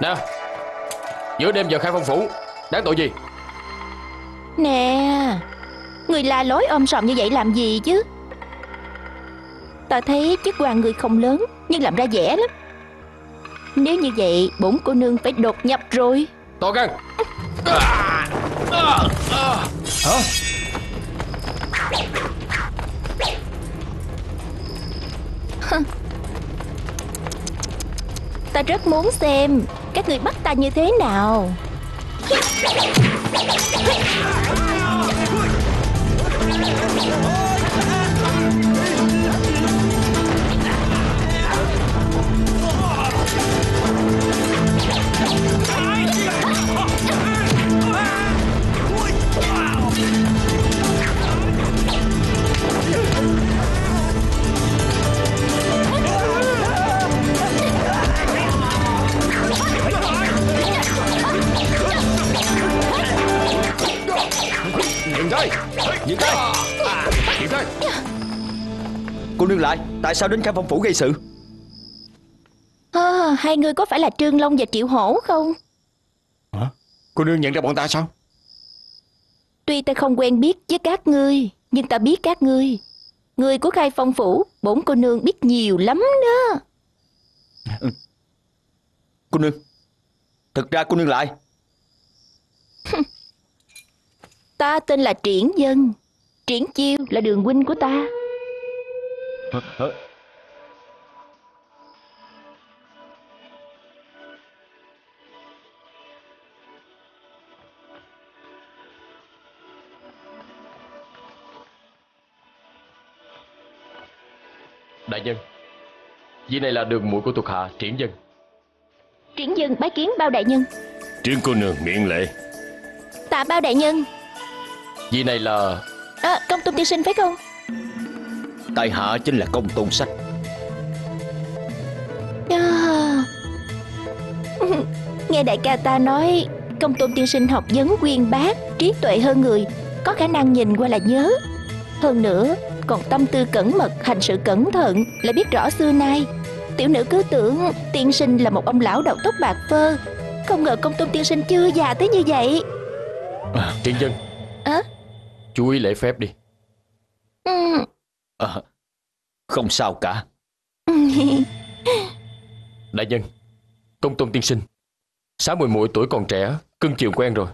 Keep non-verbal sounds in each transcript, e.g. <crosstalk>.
Nè Giữa đêm giờ khai phong phủ Đáng tội gì? Nè Người la lối ôm sòm như vậy làm gì chứ? Ta thấy chức quan người không lớn Nhưng làm ra vẻ lắm. Nếu như vậy bổn cô nương phải đột nhập rồi. To gan! Hả? Ta rất muốn xem các người bắt ta như thế nào? Dừng tay Dừng tay Dừng tay Cô nương lại Tại sao đến khai phong phủ gây sự? À, Hai người có phải là Trương Long và Triệu Hổ không? Hả? Cô nương nhận ra bọn ta sao? Tuy ta không quen biết với các ngươi Nhưng ta biết các ngươi. Người của khai phong phủ Bổn cô nương biết nhiều lắm đó. Cô nương Thực ra cô nương lại <laughs> Ta tên là Triển Dân. Triển Chiêu là đường huynh của ta. Đại nhân Vị này là đường muội của thuộc hạ Triển Dân. Triển Dân bái kiến bao đại nhân. Trương cô nương miệng lệ Tạ bao đại nhân Vị này là à, Công tôn tiên sinh phải không? Tại hạ chính là công tôn sách. À. <laughs> Nghe đại ca ta nói Công tôn tiên sinh học vấn quyên bác Trí tuệ hơn người Có khả năng nhìn qua là nhớ. Hơn nữa còn tâm tư cẩn mật Hành sự cẩn thận Lại biết rõ xưa nay. Tiểu nữ cứ tưởng tiên sinh là một ông lão đầu tóc bạc phơ. Không ngờ công tôn tiên sinh chưa già tới như vậy. Triển Dân Á Chú ý lễ phép đi. Ừ. à, Không sao cả. <laughs> Đại nhân Công tôn tiên sinh Sáu mười muội tuổi còn trẻ Cưng chiều quen rồi.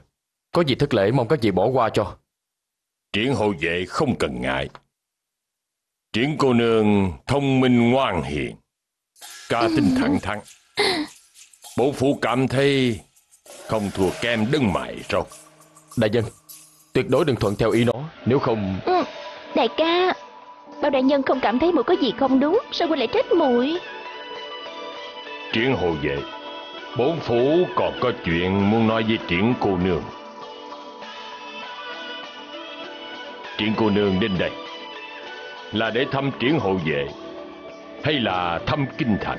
Có gì thất lễ mong các vị bỏ qua cho. Triển hộ vệ không cần ngại. Triển cô nương thông minh ngoan hiền Ca tinh thẳng thắn. Bố phụ cảm thấy Không thua kem đấng mại rau Đại nhân Tuyệt đối đừng thuận theo ý nó Nếu không Ừ, Đại ca Bao đại nhân không cảm thấy muội có gì không đúng Sao huynh lại trách muội Triển hộ vệ Bốn phủ còn có chuyện muốn nói với triển cô nương. Triển cô nương đến đây. Là để thăm triển hộ vệ Hay là thăm kinh thành?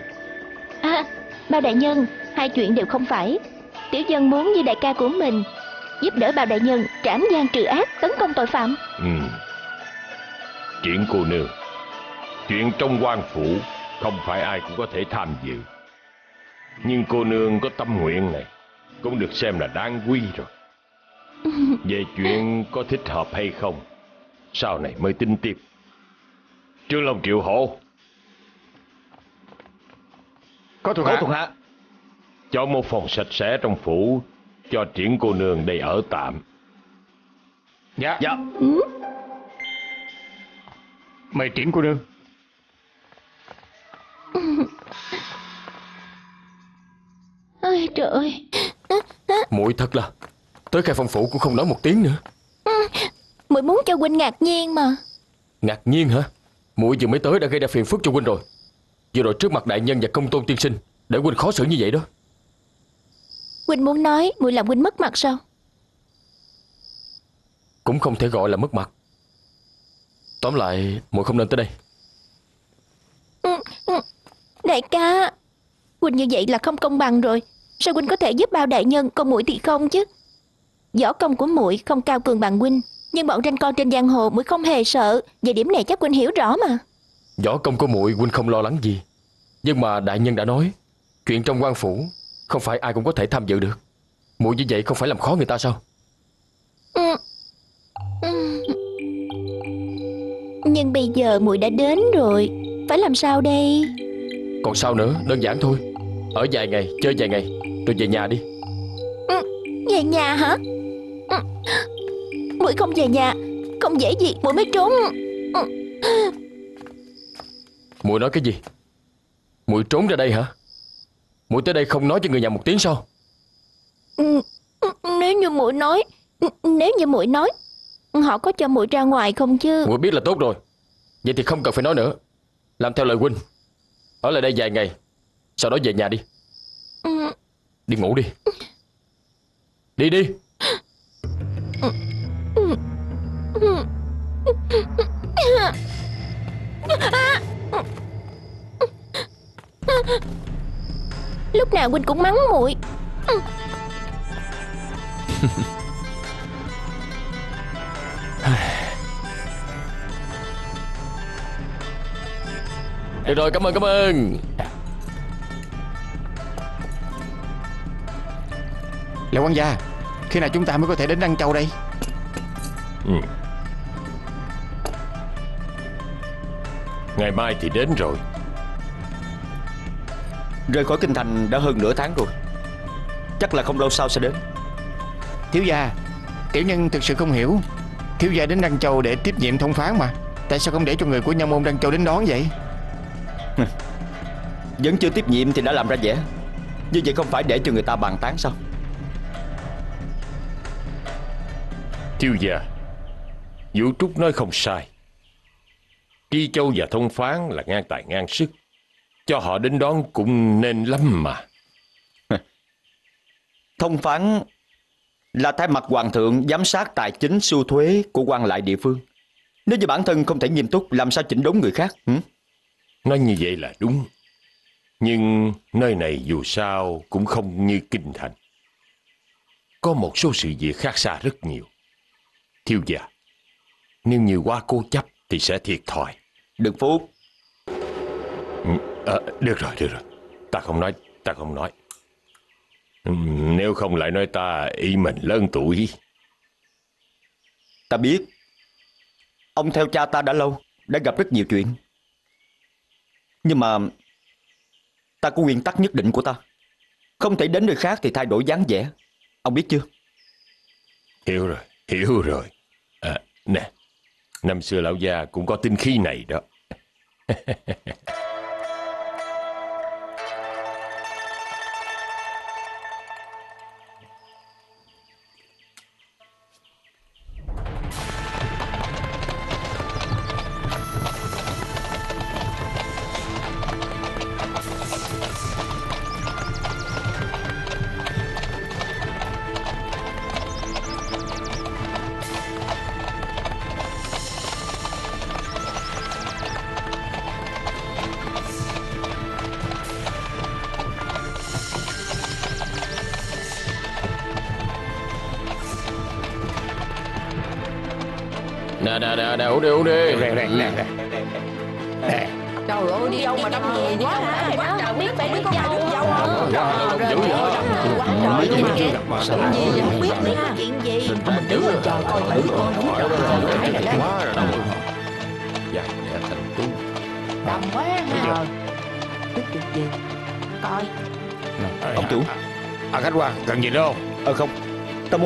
À Bao đại nhân Hai chuyện đều không phải. Tiểu dân muốn như đại ca của mình Giúp đỡ bao đại nhân trảm gian trừ ác Tấn công tội phạm. Ừ. Triển cô nương Chuyện trong quan phủ Không phải ai cũng có thể tham dự. Nhưng cô nương có tâm nguyện này Cũng được xem là đáng quý rồi. <laughs> Về chuyện có thích hợp hay không Sau này mới tính tiếp. Trương Long Triệu Hổ. Có thuộc hạ, thuộc hạ. Cho một phòng sạch sẽ trong phủ Cho triển cô nương đây ở tạm. Dạ. Dạ. Mời triển cô nương. <laughs> Ôi trời ơi. Muội thật là Tới khai phong phủ cũng không nói một tiếng nữa. Muội muốn cho huynh ngạc nhiên mà. Ngạc nhiên hả? Muội vừa mới tới đã gây ra phiền phức cho huynh rồi. Vừa rồi trước mặt đại nhân và công tôn tiên sinh Để huynh khó xử như vậy đó Huynh muốn nói muội làm huynh mất mặt sao? Cũng không thể gọi là mất mặt. Tóm lại muội không nên tới đây. Ừ, ừ. Đại ca Huynh như vậy là không công bằng rồi. Sao huynh có thể giúp bao đại nhân Còn muội thì không chứ? Võ công của muội không cao cường bằng huynh Nhưng bọn tranh con trên giang hồ muội không hề sợ. Về điểm này chắc huynh hiểu rõ mà. Võ công của muội huynh không lo lắng gì. Nhưng mà đại nhân đã nói Chuyện trong quan phủ Không phải ai cũng có thể tham dự được. Muội như vậy không phải làm khó người ta sao? Ừ. Ừ. Nhưng bây giờ muội đã đến rồi. Phải làm sao đây? Còn sao nữa? Đơn giản thôi. Ở vài ngày chơi vài ngày. Rồi về nhà đi. Về nhà hả? Ừ. Muội không về nhà Không dễ gì muội mới trốn. Muội nói cái gì? Muội trốn ra đây hả Muội tới đây không nói cho người nhà một tiếng sao? Ừ, Nếu như muội nói Nếu như muội nói Họ có cho muội ra ngoài không chứ? Muội biết là tốt rồi. Vậy thì không cần phải nói nữa. Làm theo lời huynh. Ở lại đây vài ngày Sau đó về nhà đi. Ừ. Đi ngủ đi. Đi đi Lúc nào huynh cũng mắng muội. <laughs> Được rồi cảm ơn cảm ơn. Lão quan gia Khi nào chúng ta mới có thể đến Đăng Châu đây? Ừ. Ngày mai thì đến rồi Rời khỏi kinh thành đã hơn nửa tháng rồi. Chắc là không lâu sau sẽ đến. Thiếu gia Tiểu nhân thực sự không hiểu. Thiếu gia đến Đăng Châu để tiếp nhiệm thông phán mà. Tại sao không để cho người của nha môn Đăng Châu đến đón vậy? Vẫn chưa tiếp nhiệm thì đã làm ra vẻ. Như vậy không phải để cho người ta bàn tán sao? Thiếu gia Vũ Trúc nói không sai. Tri Châu và Thông Phán là ngang tài ngang sức Cho họ đến đón cũng nên lắm mà <laughs> Thông phán là thay mặt hoàng thượng giám sát tài chính sưu thuế của quan lại địa phương. Nếu như bản thân không thể nghiêm túc làm sao chỉnh đốn người khác? hử? Nói như vậy là đúng Nhưng nơi này dù sao cũng không như kinh thành Có một số sự việc khác xa rất nhiều Thiếu gia Nếu như quá cố chấp thì sẽ thiệt thòi Đừng phúc. Ừ, à, Được rồi, được rồi Ta không nói, ta không nói Ừm, Nếu không lại nói ta ý mình lớn tuổi Ta biết. Ông theo cha ta đã lâu, đã gặp rất nhiều chuyện. Nhưng mà ta có nguyên tắc nhất định của ta. Không thể đến nơi khác thì thay đổi dáng vẻ. Ông biết chưa? Hiểu rồi, hiểu rồi à, Nè Năm xưa lão gia cũng có tinh khí này đó <laughs>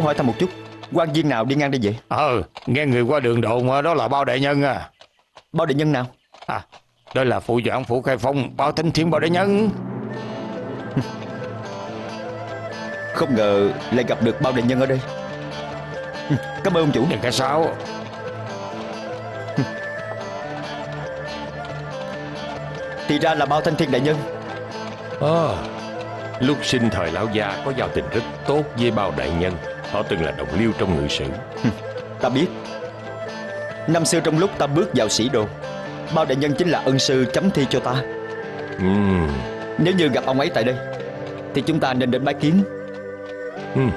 hỏi thăm một chút. quan viên nào đi ngang đây vậy? Ờ nghe người qua đường đồn đó là bao đại nhân à Bao đại nhân nào? À đó là phụ doãn phủ khai phong bao thanh thiên bao đại nhân <laughs> Không ngờ lại gặp được bao đại nhân ở đây. <laughs> Cảm ơn ông chủ. đừng cái sao Thì ra là bao thanh thiên đại nhân. à, Lúc sinh thời lão gia có giao tình rất tốt với bao đại nhân Họ từng là đồng liêu trong ngự sử <laughs> Ta biết. Năm xưa trong lúc ta bước vào sĩ đô, bao đại nhân chính là ân sư chấm thi cho ta. Ừm, Nếu như gặp ông ấy tại đây, thì chúng ta nên đến bái kiến. ừm.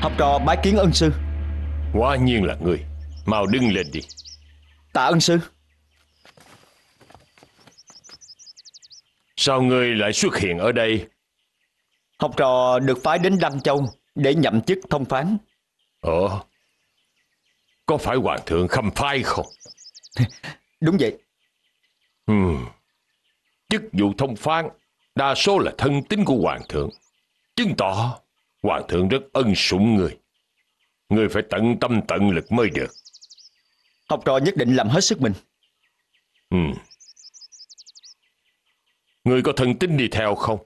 Học trò bái kiến ân sư. Quả nhiên là ngươi Mau đứng lên đi Tạ ân sư. Sao ngươi lại xuất hiện ở đây? Học trò được phái đến Đăng Châu Để nhậm chức thông phán. Ồ Có phải hoàng thượng khâm phai không? <laughs> Đúng vậy. Ừm. Chức vụ thông phán Đa số là thân tín của hoàng thượng. Chứng tỏ Hoàng thượng rất ân sủng người. Người phải tận tâm tận lực mới được Học trò nhất định làm hết sức mình. Ừm. Người có thân tín đi theo không?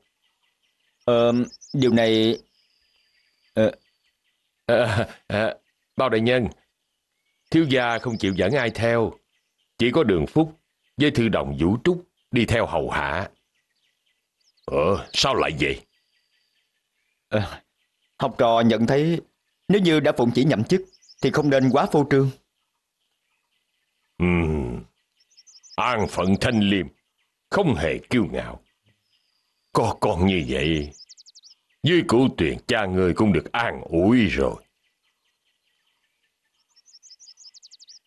Ờ, điều này à, à, Bao đại nhân Thiếu gia không chịu dẫn ai theo. Chỉ có đường phúc Với thư đồng vũ trúc Đi theo hầu hạ. Ờ sao lại vậy? Ờ, học trò nhận thấy nếu như đã phụng chỉ nhậm chức thì không nên quá phô trương. Ừm. An phận thanh liêm Không hề kiêu ngạo Có con như vậy Dưới cửu tuyển cha người cũng được an ủi rồi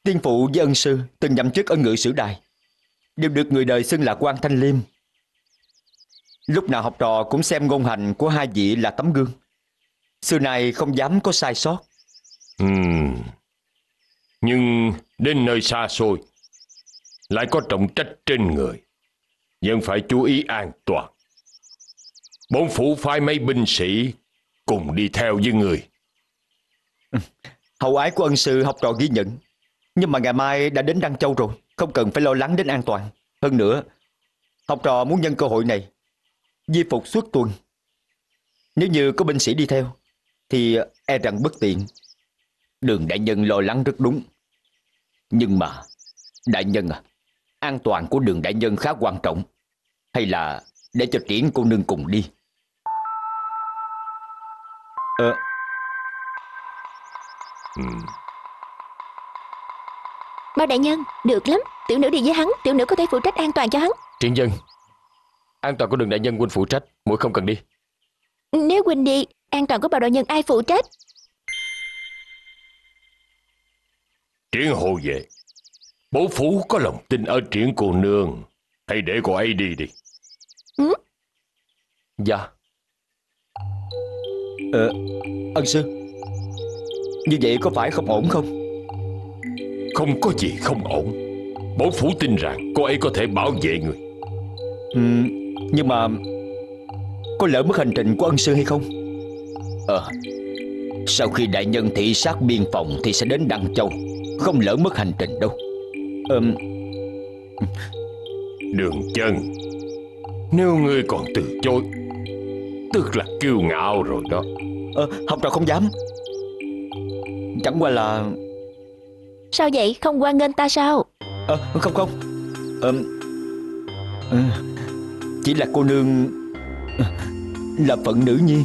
Tiên phụ với ân sư từng nhậm chức ở ngự sử đài, đều được người đời xưng là quan thanh liêm. Lúc nào học trò cũng xem ngôn hành của hai vị là tấm gương. Xưa nay không dám có sai sót. Ừm. Nhưng đến nơi xa xôi Lại có trọng trách trên người Vẫn phải chú ý an toàn Bốn phủ phái mấy binh sĩ Cùng đi theo với người <laughs> Hậu ái của ân sư học trò ghi nhận. Nhưng mà ngày mai đã đến Đăng Châu rồi, không cần phải lo lắng đến an toàn. Hơn nữa, học trò muốn nhân cơ hội này, di phục suốt tuần. Nếu như có binh sĩ đi theo, thì e rằng bất tiện. Đường đại nhân lo lắng rất đúng. Nhưng mà, đại nhân à, an toàn của đường đại nhân khá quan trọng. Hay là để cho triển cô nương cùng đi? Ờ, Ừm. Bao đại nhân, được lắm. Tiểu nữ đi với hắn, tiểu nữ có thể phụ trách an toàn cho hắn. Triển dân An toàn của đường đại nhân huynh phụ trách Muội không cần đi Nếu huynh đi, an toàn của bao đại nhân ai phụ trách? Triển hồ về. Bố phủ có lòng tin ở triển cô nương. Hãy để cô ấy đi đi. Dạ. Ờ, ân sư. Như vậy có phải không ổn không? Không có gì không ổn. Bố phủ tin rằng cô ấy có thể bảo vệ người. Ừm, nhưng mà Có lỡ mất hành trình của ân sư hay không? Ờ Sau khi đại nhân thị sát biên phòng Thì sẽ đến Đăng Châu Không lỡ mất hành trình đâu. Ừm, Đường chân. Nếu ngươi còn từ chối Tức là kiêu ngạo rồi đó. Ờ, Học trò không dám. Chẳng qua là Sao vậy, không quan nghênh ta sao? ờ, Không không. Ừm, ờ, Chỉ là cô nương ờ, Là phận nữ nhi.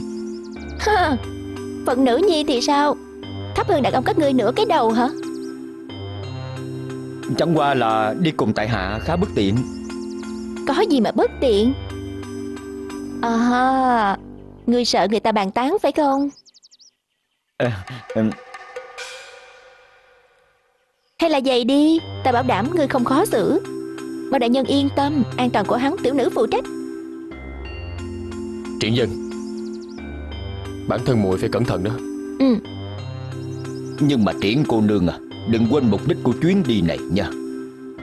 <laughs> Phận nữ nhi thì sao? Thấp hơn đàn ông các ngươi nửa cái đầu hả? Chẳng qua là đi cùng tại hạ khá bất tiện Có gì mà bất tiện? À ha, ngươi sợ người ta bàn tán phải không? Ờ, ừm, Hay là vậy đi, ta bảo đảm ngươi không khó xử. Bao đại nhân yên tâm, an toàn của hắn tiểu nữ phụ trách. Triển dân Bản thân muội phải cẩn thận đó Ừ, Nhưng mà triển cô nương à Đừng quên mục đích của chuyến đi này nha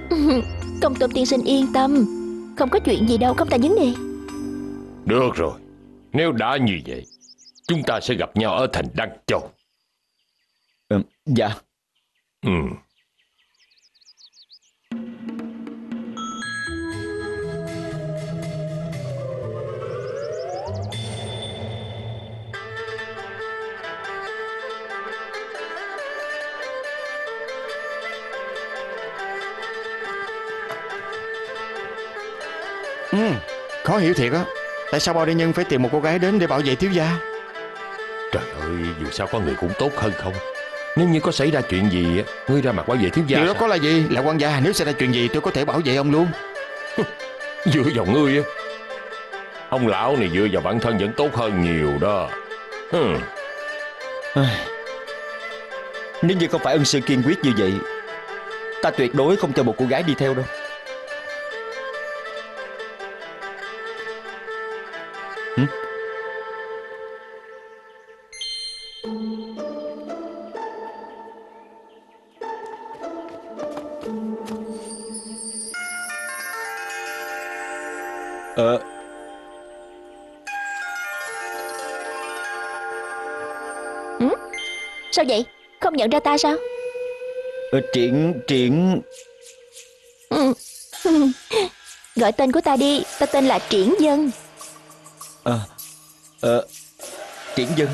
<laughs> công tôn tiên sinh yên tâm. Không có chuyện gì đâu, không thành vấn đề. Được rồi Nếu đã như vậy Chúng ta sẽ gặp nhau ở thành Đăng Châu Ừm, Dạ Ừ. Ừ, khó hiểu thiệt á. Tại sao bao đại nhân phải tìm một cô gái đến để bảo vệ thiếu gia? Trời ơi Dù sao có người cũng tốt hơn không? Nếu như có xảy ra chuyện gì á, Ngươi ra mặt bảo vệ thiếu gia Điều đó sao? có là gì? Là quan gia nếu xảy ra chuyện gì tôi có thể bảo vệ ông luôn. <laughs> Dựa vào ngươi á. Ông lão này dựa vào bản thân vẫn tốt hơn nhiều đó. Nếu như không phải ân sư kiên quyết như vậy Ta tuyệt đối không cho một cô gái đi theo đâu Sao vậy? Không nhận ra ta sao? Ờ, Triển Triển. Ừ. <laughs> Gọi tên của ta đi. Ta tên là Triển Dân. Ờ Ờ Triển dân.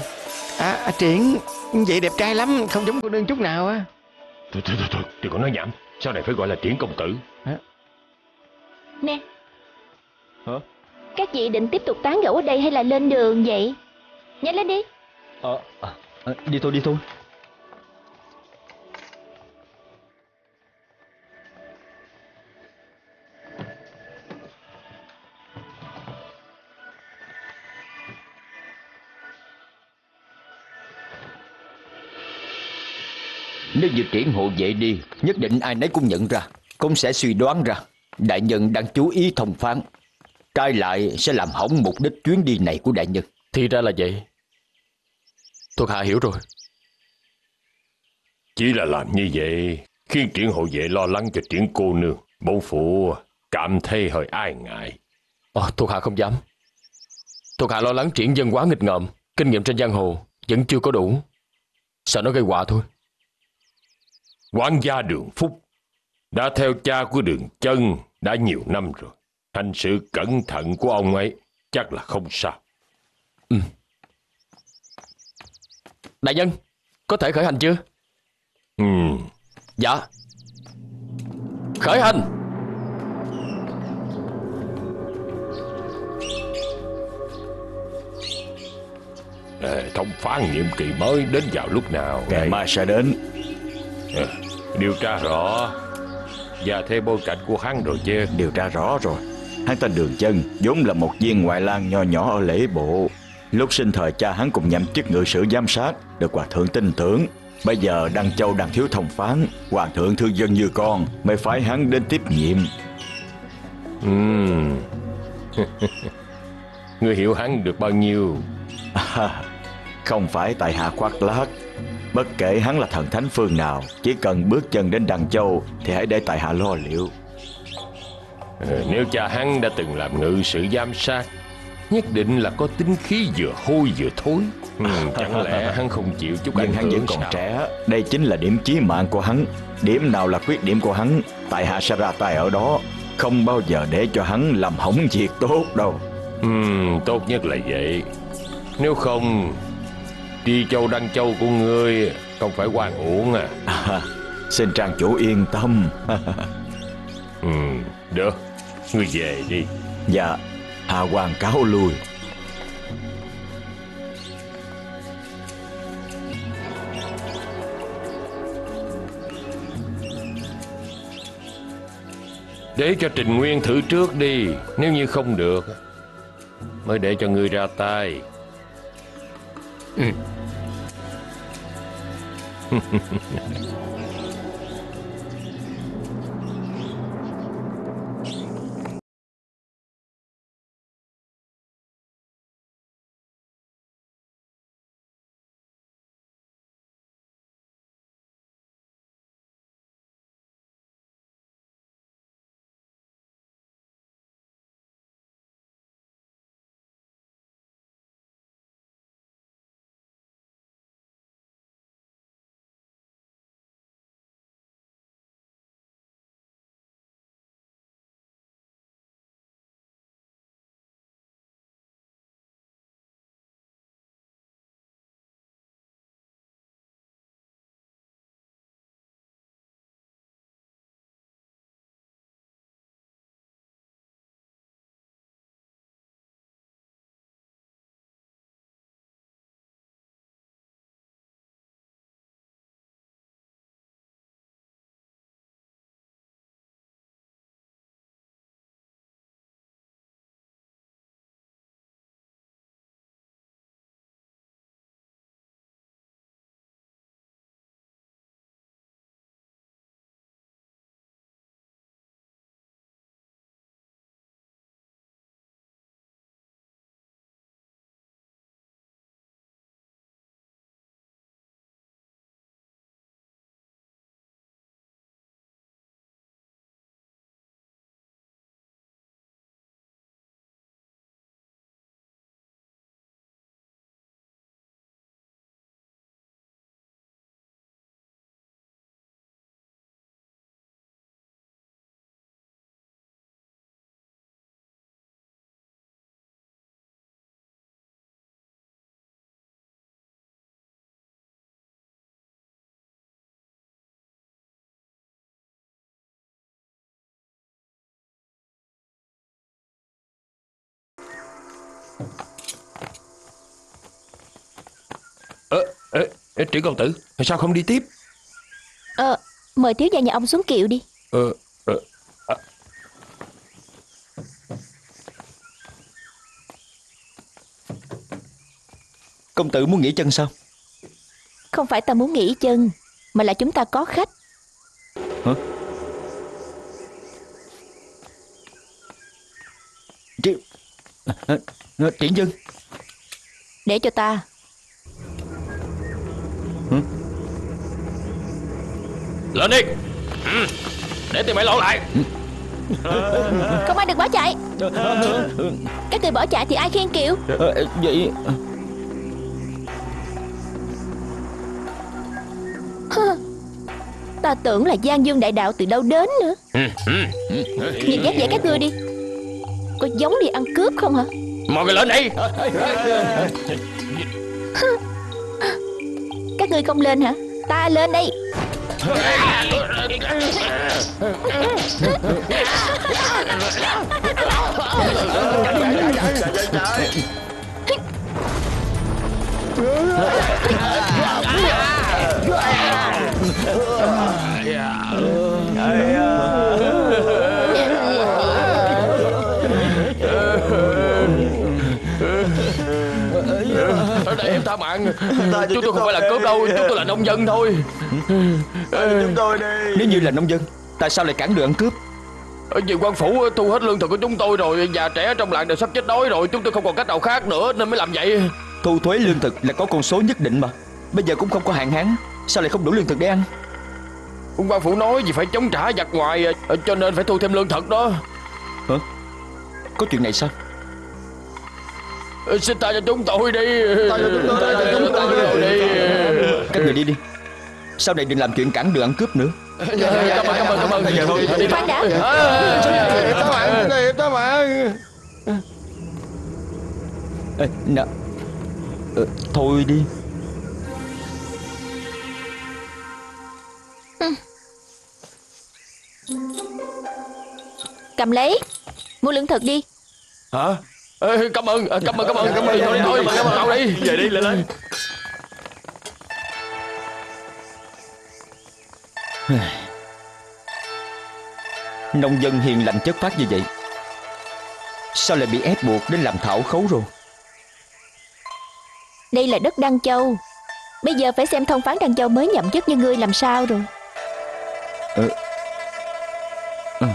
À, à Triển Vậy đẹp trai lắm Không giống cô nương chút nào á. Thôi thôi thôi, thôi đừng có nói nhảm. Sau này phải gọi là triển công tử. Nè. Hả? Các vị định tiếp tục tán gẫu ở đây hay là lên đường vậy? Nhanh lên đi. Ờ à, à, Đi thôi đi thôi. Nếu như triển hộ vệ đi Nhất định ai nấy cũng nhận ra Cũng sẽ suy đoán ra. Đại nhân đang chú ý thông phán. Trái lại sẽ làm hỏng mục đích chuyến đi này của đại nhân. Thì ra là vậy. Thuộc hạ hiểu rồi. Chỉ là làm như vậy Khiến triển hộ vệ lo lắng cho triển cô nương Bổn phụ cảm thấy hơi ai ngại Ờ, thuộc hạ không dám. Thuộc hạ lo lắng triển dân quá nghịch ngợm, kinh nghiệm trên giang hồ vẫn chưa có đủ. Sợ nó gây họa thôi. Quản gia đường Phúc Đã theo cha của đường chân Đã nhiều năm rồi Hành sự cẩn thận của ông ấy Chắc là không sao Đại nhân, có thể khởi hành chưa? Ừm Dạ. Khởi hành! Ê, thông phán nhiệm kỳ mới đến vào lúc nào Ngày đây? mai sẽ đến Ờ, Điều tra rõ Và thêm bối cảnh của hắn rồi chứ Điều tra rõ rồi Hắn tên Đường Chân vốn là một viên ngoại lang nho nhỏ ở lễ bộ Lúc sinh thời cha hắn cùng nhậm chức ngự sử giám sát Được hòa thượng tin tưởng. Bây giờ Đăng Châu đang thiếu thông phán Hoàng thượng thương dân như con Mới phái hắn đến tiếp nhiệm. Ừm. <laughs> Ngươi hiểu hắn được bao nhiêu? À, Không phải tại hạ khoác lác. Bất kể hắn là thần thánh phương nào Chỉ cần bước chân đến Đăng Châu Thì hãy để tại hạ lo liệu. Ờ, Nếu cha hắn đã từng làm ngự sử giám sát Nhất định là có tính khí vừa hôi vừa thối. Ừm, Chẳng lẽ <laughs> hắn không chịu chút Nhưng ảnh hắn hưởng vẫn còn sao? trẻ. Đây chính là điểm chí mạng của hắn. Điểm nào là khuyết điểm của hắn? Tại hạ sẽ ra tay ở đó. Không bao giờ để cho hắn làm hỏng việc tốt đâu. Ừm, tốt nhất là vậy. Nếu không Đi châu đăng châu của ngươi Không phải quan uổng à. À, Xin trang chủ yên tâm. <laughs> Ừm, Được. Ngươi về đi. Dạ Hạ Hoàng cáo lui Để cho Trình Nguyên thử trước đi Nếu như không được Mới để cho người ra tay ừ. <laughs> Ơ, ơ, ơ, Triển công tử, sao không đi tiếp? Ờ, mời thiếu gia nhà ông xuống kiệu đi. Ờ, ờ, à, Công tử muốn nghỉ chân sao Không phải ta muốn nghỉ chân, mà là chúng ta có khách. À, à, Triển dân Để cho ta. lên đi! Ừ, Để tìm mày lộn lại! Không ai được bỏ chạy. Các người bỏ chạy thì ai khiêng kiệu? Ờ, Vậy <laughs> Ta tưởng là Giang Dương Đại Đạo từ đâu đến nữa. Nhìn dáng vẻ các ngươi đi. Có giống đi ăn cướp không hả? Mọi người lên đây! Các ngươi không lên hả? Ta lên đây. Ở tha mạng Chúng tôi không phải là cướp đâu Chúng tôi là nông dân thôi. Nếu như là nông dân Tại sao lại cản đường ăn cướp? Ở Vì quan phủ thu hết lương thực của chúng tôi rồi Già trẻ trong làng đều sắp chết đói rồi Chúng tôi không còn cách nào khác nữa Nên mới làm vậy. Thu thuế lương thực là có con số nhất định mà. Bây giờ cũng không có hạn hán Sao lại không đủ lương thực để ăn? Quan phủ nói vì phải chống trả giặc ngoài Cho nên phải thu thêm lương thực đó. Có chuyện này sao Xin ta cho chúng tôi đi Ta cho chúng tôi, cho chúng tôi đi Các người đi đi Sau này đừng làm chuyện cản đường ăn cướp nữa Cảm ơn, cảm ơn, cảm ơn Đi Khoan đã. Ê, nè Ờ, Thôi đi Cầm lấy. Mua lương thực đi. Hả? Ê, Cảm ơn, ờ, cảm ơn, cảm ơn. Cảm ơn, thôi, thôi, cảm ơn, mau đi Về đi lên lên Nông dân hiền lành chất phát như vậy Sao lại bị ép buộc đến làm thảo khấu rồi? Đây là đất Đăng Châu. Bây giờ phải xem thông phán Đăng Châu mới nhậm chức như ngươi làm sao rồi. Bờ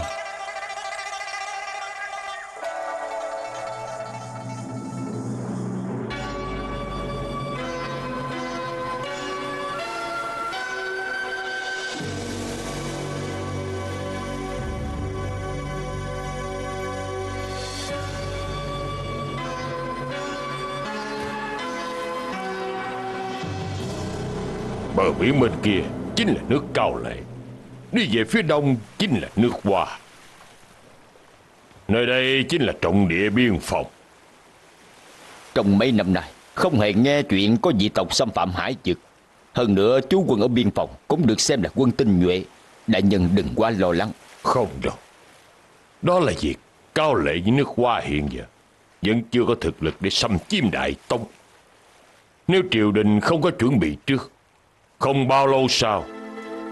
biển bên kia chính là nước Cao Lệ. Đi về phía đông chính là nước Hoa. Nơi đây chính là trọng địa biên phòng. Trong mấy năm nay Không hề nghe chuyện có dị tộc xâm phạm hải vực Hơn nữa chú quân ở biên phòng Cũng được xem là quân tinh nhuệ Đại nhân đừng quá lo lắng Không đâu. Đó là việc Cao Lệ với nước Hoa hiện giờ vẫn chưa có thực lực để xâm chiếm Đại Tông. Nếu triều đình không có chuẩn bị trước, không bao lâu sau,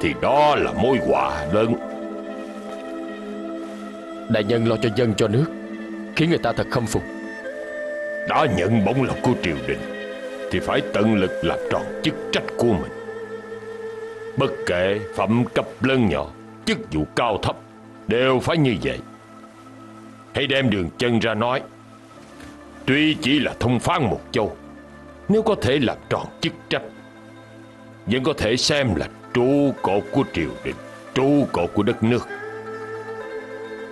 thì đó là mối họa lớn. Đại nhân lo cho dân cho nước Khiến người ta thật khâm phục đã nhận bổng lộc của triều đình thì phải tận lực làm tròn chức trách của mình. Bất kể phẩm cấp lớn nhỏ, chức vụ cao thấp đều phải như vậy. Hãy đem đường chân ra nói. Tuy chỉ là thông phán một châu, nếu có thể làm tròn chức trách, vẫn có thể xem là trụ cột của triều đình, trụ cột của đất nước.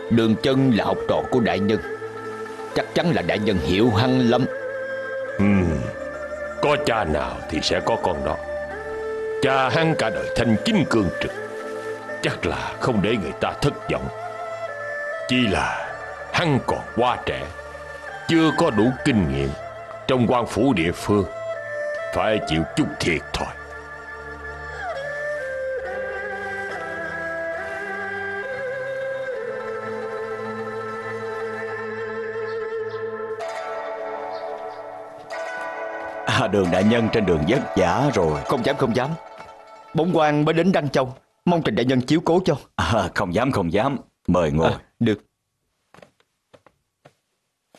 Đường chân là học trò của đại nhân Chắc chắn là đại nhân hiểu hăng lắm Ừ, có cha nào thì sẽ có con đó. Cha hắn cả đời thanh chính cương trực, chắc là không để người ta thất vọng. Chỉ là hắn còn quá trẻ, chưa có đủ kinh nghiệm trong quan phủ địa phương, phải chịu chút thiệt thôi. Đường đại nhân trên đường vất vả rồi. Không dám không dám. Bổn quan mới đến Đăng Châu Mong trình đại nhân chiếu cố cho. À, Không dám không dám. Mời ngồi. À, Được.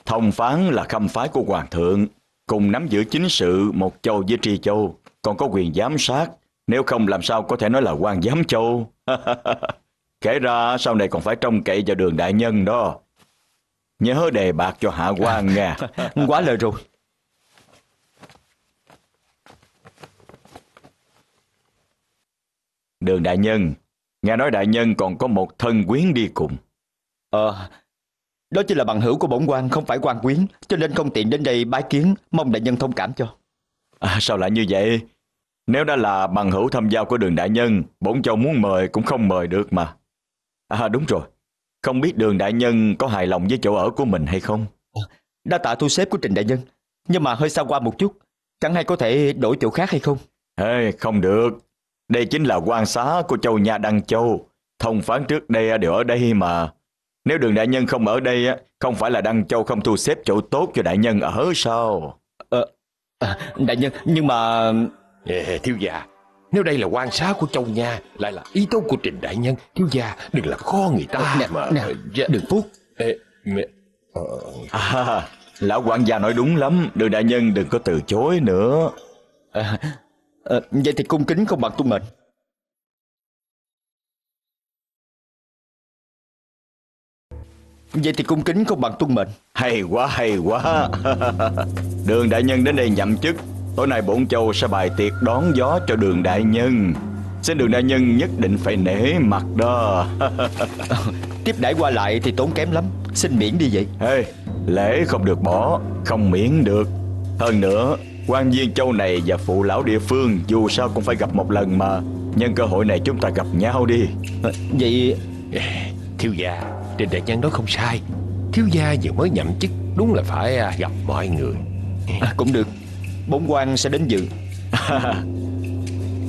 Thông phán là khâm phái của hoàng thượng Cùng nắm giữ chính sự một châu với tri châu Còn có quyền giám sát Nếu không làm sao có thể nói là quan giám châu. <laughs> Kể ra sau này còn phải trông cậy vào đường đại nhân đó. Nhớ đề bạc cho hạ quan nha. <laughs> Quá lời rồi Đường đại nhân Nghe nói đại nhân còn có một thân quyến đi cùng. Ờ Đó chỉ là bằng hữu của bổn quan Không phải quan quyến Cho nên không tiện đến đây bái kiến Mong đại nhân thông cảm cho. À, Sao lại như vậy? Nếu đã là bằng hữu thăm giao của đường đại nhân Bổn châu muốn mời cũng không mời được mà. À đúng rồi. Không biết đường đại nhân có hài lòng với chỗ ở của mình hay không? Đã tạ thu xếp của trình đại nhân Nhưng mà hơi xa qua một chút Chẳng hay có thể đổi chỗ khác hay không? Ê, không được Đây chính là quan xá của châu Nha Đăng Châu. Thông phán trước đây đều ở đây mà. Nếu đường đại nhân không ở đây Không phải là Đăng Châu không thu xếp chỗ tốt cho đại nhân ở sao? Ờ à, Đại nhân nhưng mà Ê, thiếu gia nếu đây là quan sát của châu nha lại là ý tốt của trình đại nhân thiếu gia đừng làm khó người ta nè, mà. nè, dạ. đừng phút Ê, mẹ... ờ, à, Lão quản gia nói đúng lắm Đường đại nhân đừng có từ chối nữa. À, à, Vậy thì cung kính không bằng tuân mệnh. Vậy thì cung kính không bằng tuân mệnh. Hay quá hay quá. <laughs> Đường đại nhân đến đây nhậm chức. Tối nay bổn châu sẽ bài tiệc đón gió cho đường đại nhân. Xin đường đại nhân nhất định phải nể mặt đó. <laughs> Tiếp đãi qua lại thì tốn kém lắm. Xin miễn đi vậy. Hey, Lễ không được bỏ Không miễn được. Hơn nữa quan viên châu này và phụ lão địa phương Dù sao cũng phải gặp một lần mà. Nhân cơ hội này chúng ta gặp nhau đi. À, Vậy Ê, thiếu gia trình đại nhân nói không sai. Thiếu gia vừa mới nhậm chức đúng là phải à, gặp mọi người. À, Cũng được. Bốn quan sẽ đến dự. <laughs>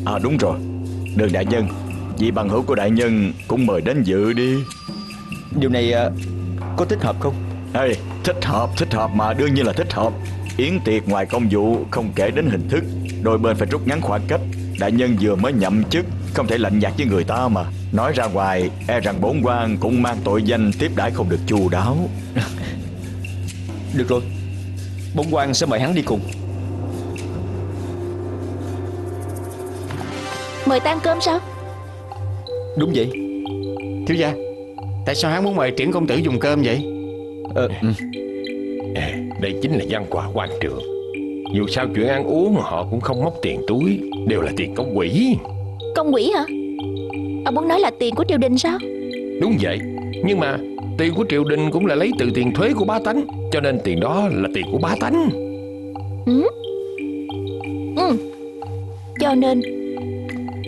À đúng rồi. Đường đại nhân. Vị bằng hữu của đại nhân cũng mời đến dự đi. Điều này à, có thích hợp không? Hey, Thích hợp thích hợp mà đương nhiên là thích hợp Yến tiệc ngoài công vụ không kể đến hình thức Đôi bên phải rút ngắn khoảng cách. Đại nhân vừa mới nhậm chức Không thể lạnh nhạt với người ta mà. Nói ra ngoài e rằng bốn quan cũng mang tội danh Tiếp đãi không được chu đáo. <laughs> Được rồi. Bốn quan sẽ mời hắn đi cùng. Mời ta ăn cơm sao? Đúng vậy. Thiếu gia Tại sao hắn muốn mời triển công tử dùng cơm vậy? Ờ, ừ. Ê, đây chính là văn hóa quan trường. Dù sao chuyện ăn uống họ cũng không móc tiền túi đều là tiền công quỹ. Công quỹ hả? Ông muốn nói là tiền của triều đình sao? Đúng vậy nhưng mà tiền của triều đình cũng là lấy từ tiền thuế của bá tánh cho nên tiền đó là tiền của bá tánh. Ừ. ừ. Cho nên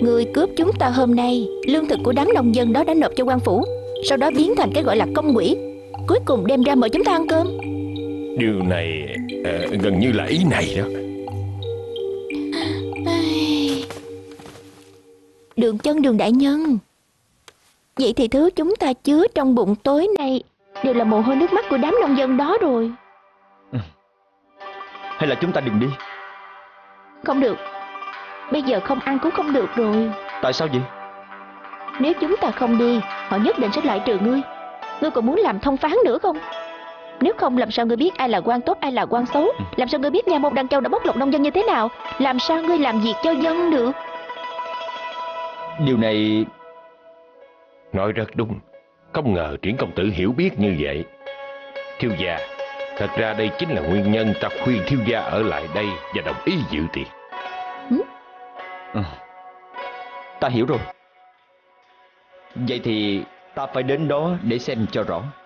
Người cướp chúng ta hôm nay Lương thực của đám nông dân đó đã nộp cho quan phủ Sau đó biến thành cái gọi là công quỹ Cuối cùng đem ra mời chúng ta ăn cơm điều này uh, gần như là ý này đó. Đường chân đường đại nhân. Vậy thì thứ chúng ta chứa trong bụng tối nay Đều là mồ hôi nước mắt của đám nông dân đó rồi. Hay là chúng ta đừng đi. Không được. Bây giờ không ăn cũng không được rồi. Tại sao vậy? Nếu chúng ta không đi Họ nhất định sẽ loại trừ ngươi. Ngươi còn muốn làm thông phán nữa không Nếu không làm sao ngươi biết ai là quan tốt ai là quan xấu? Làm sao ngươi biết Nha Môn Đăng Châu đã bóc lột nông dân như thế nào? Làm sao ngươi làm việc cho dân được? Điều này nói rất đúng. Không ngờ triển công tử hiểu biết như vậy. Thiếu gia thật ra đây chính là nguyên nhân ta khuyên thiếu gia ở lại đây và đồng ý dự tiệc. Ừ. Ta hiểu rồi. Vậy thì ta phải đến đó để xem cho rõ. ừ.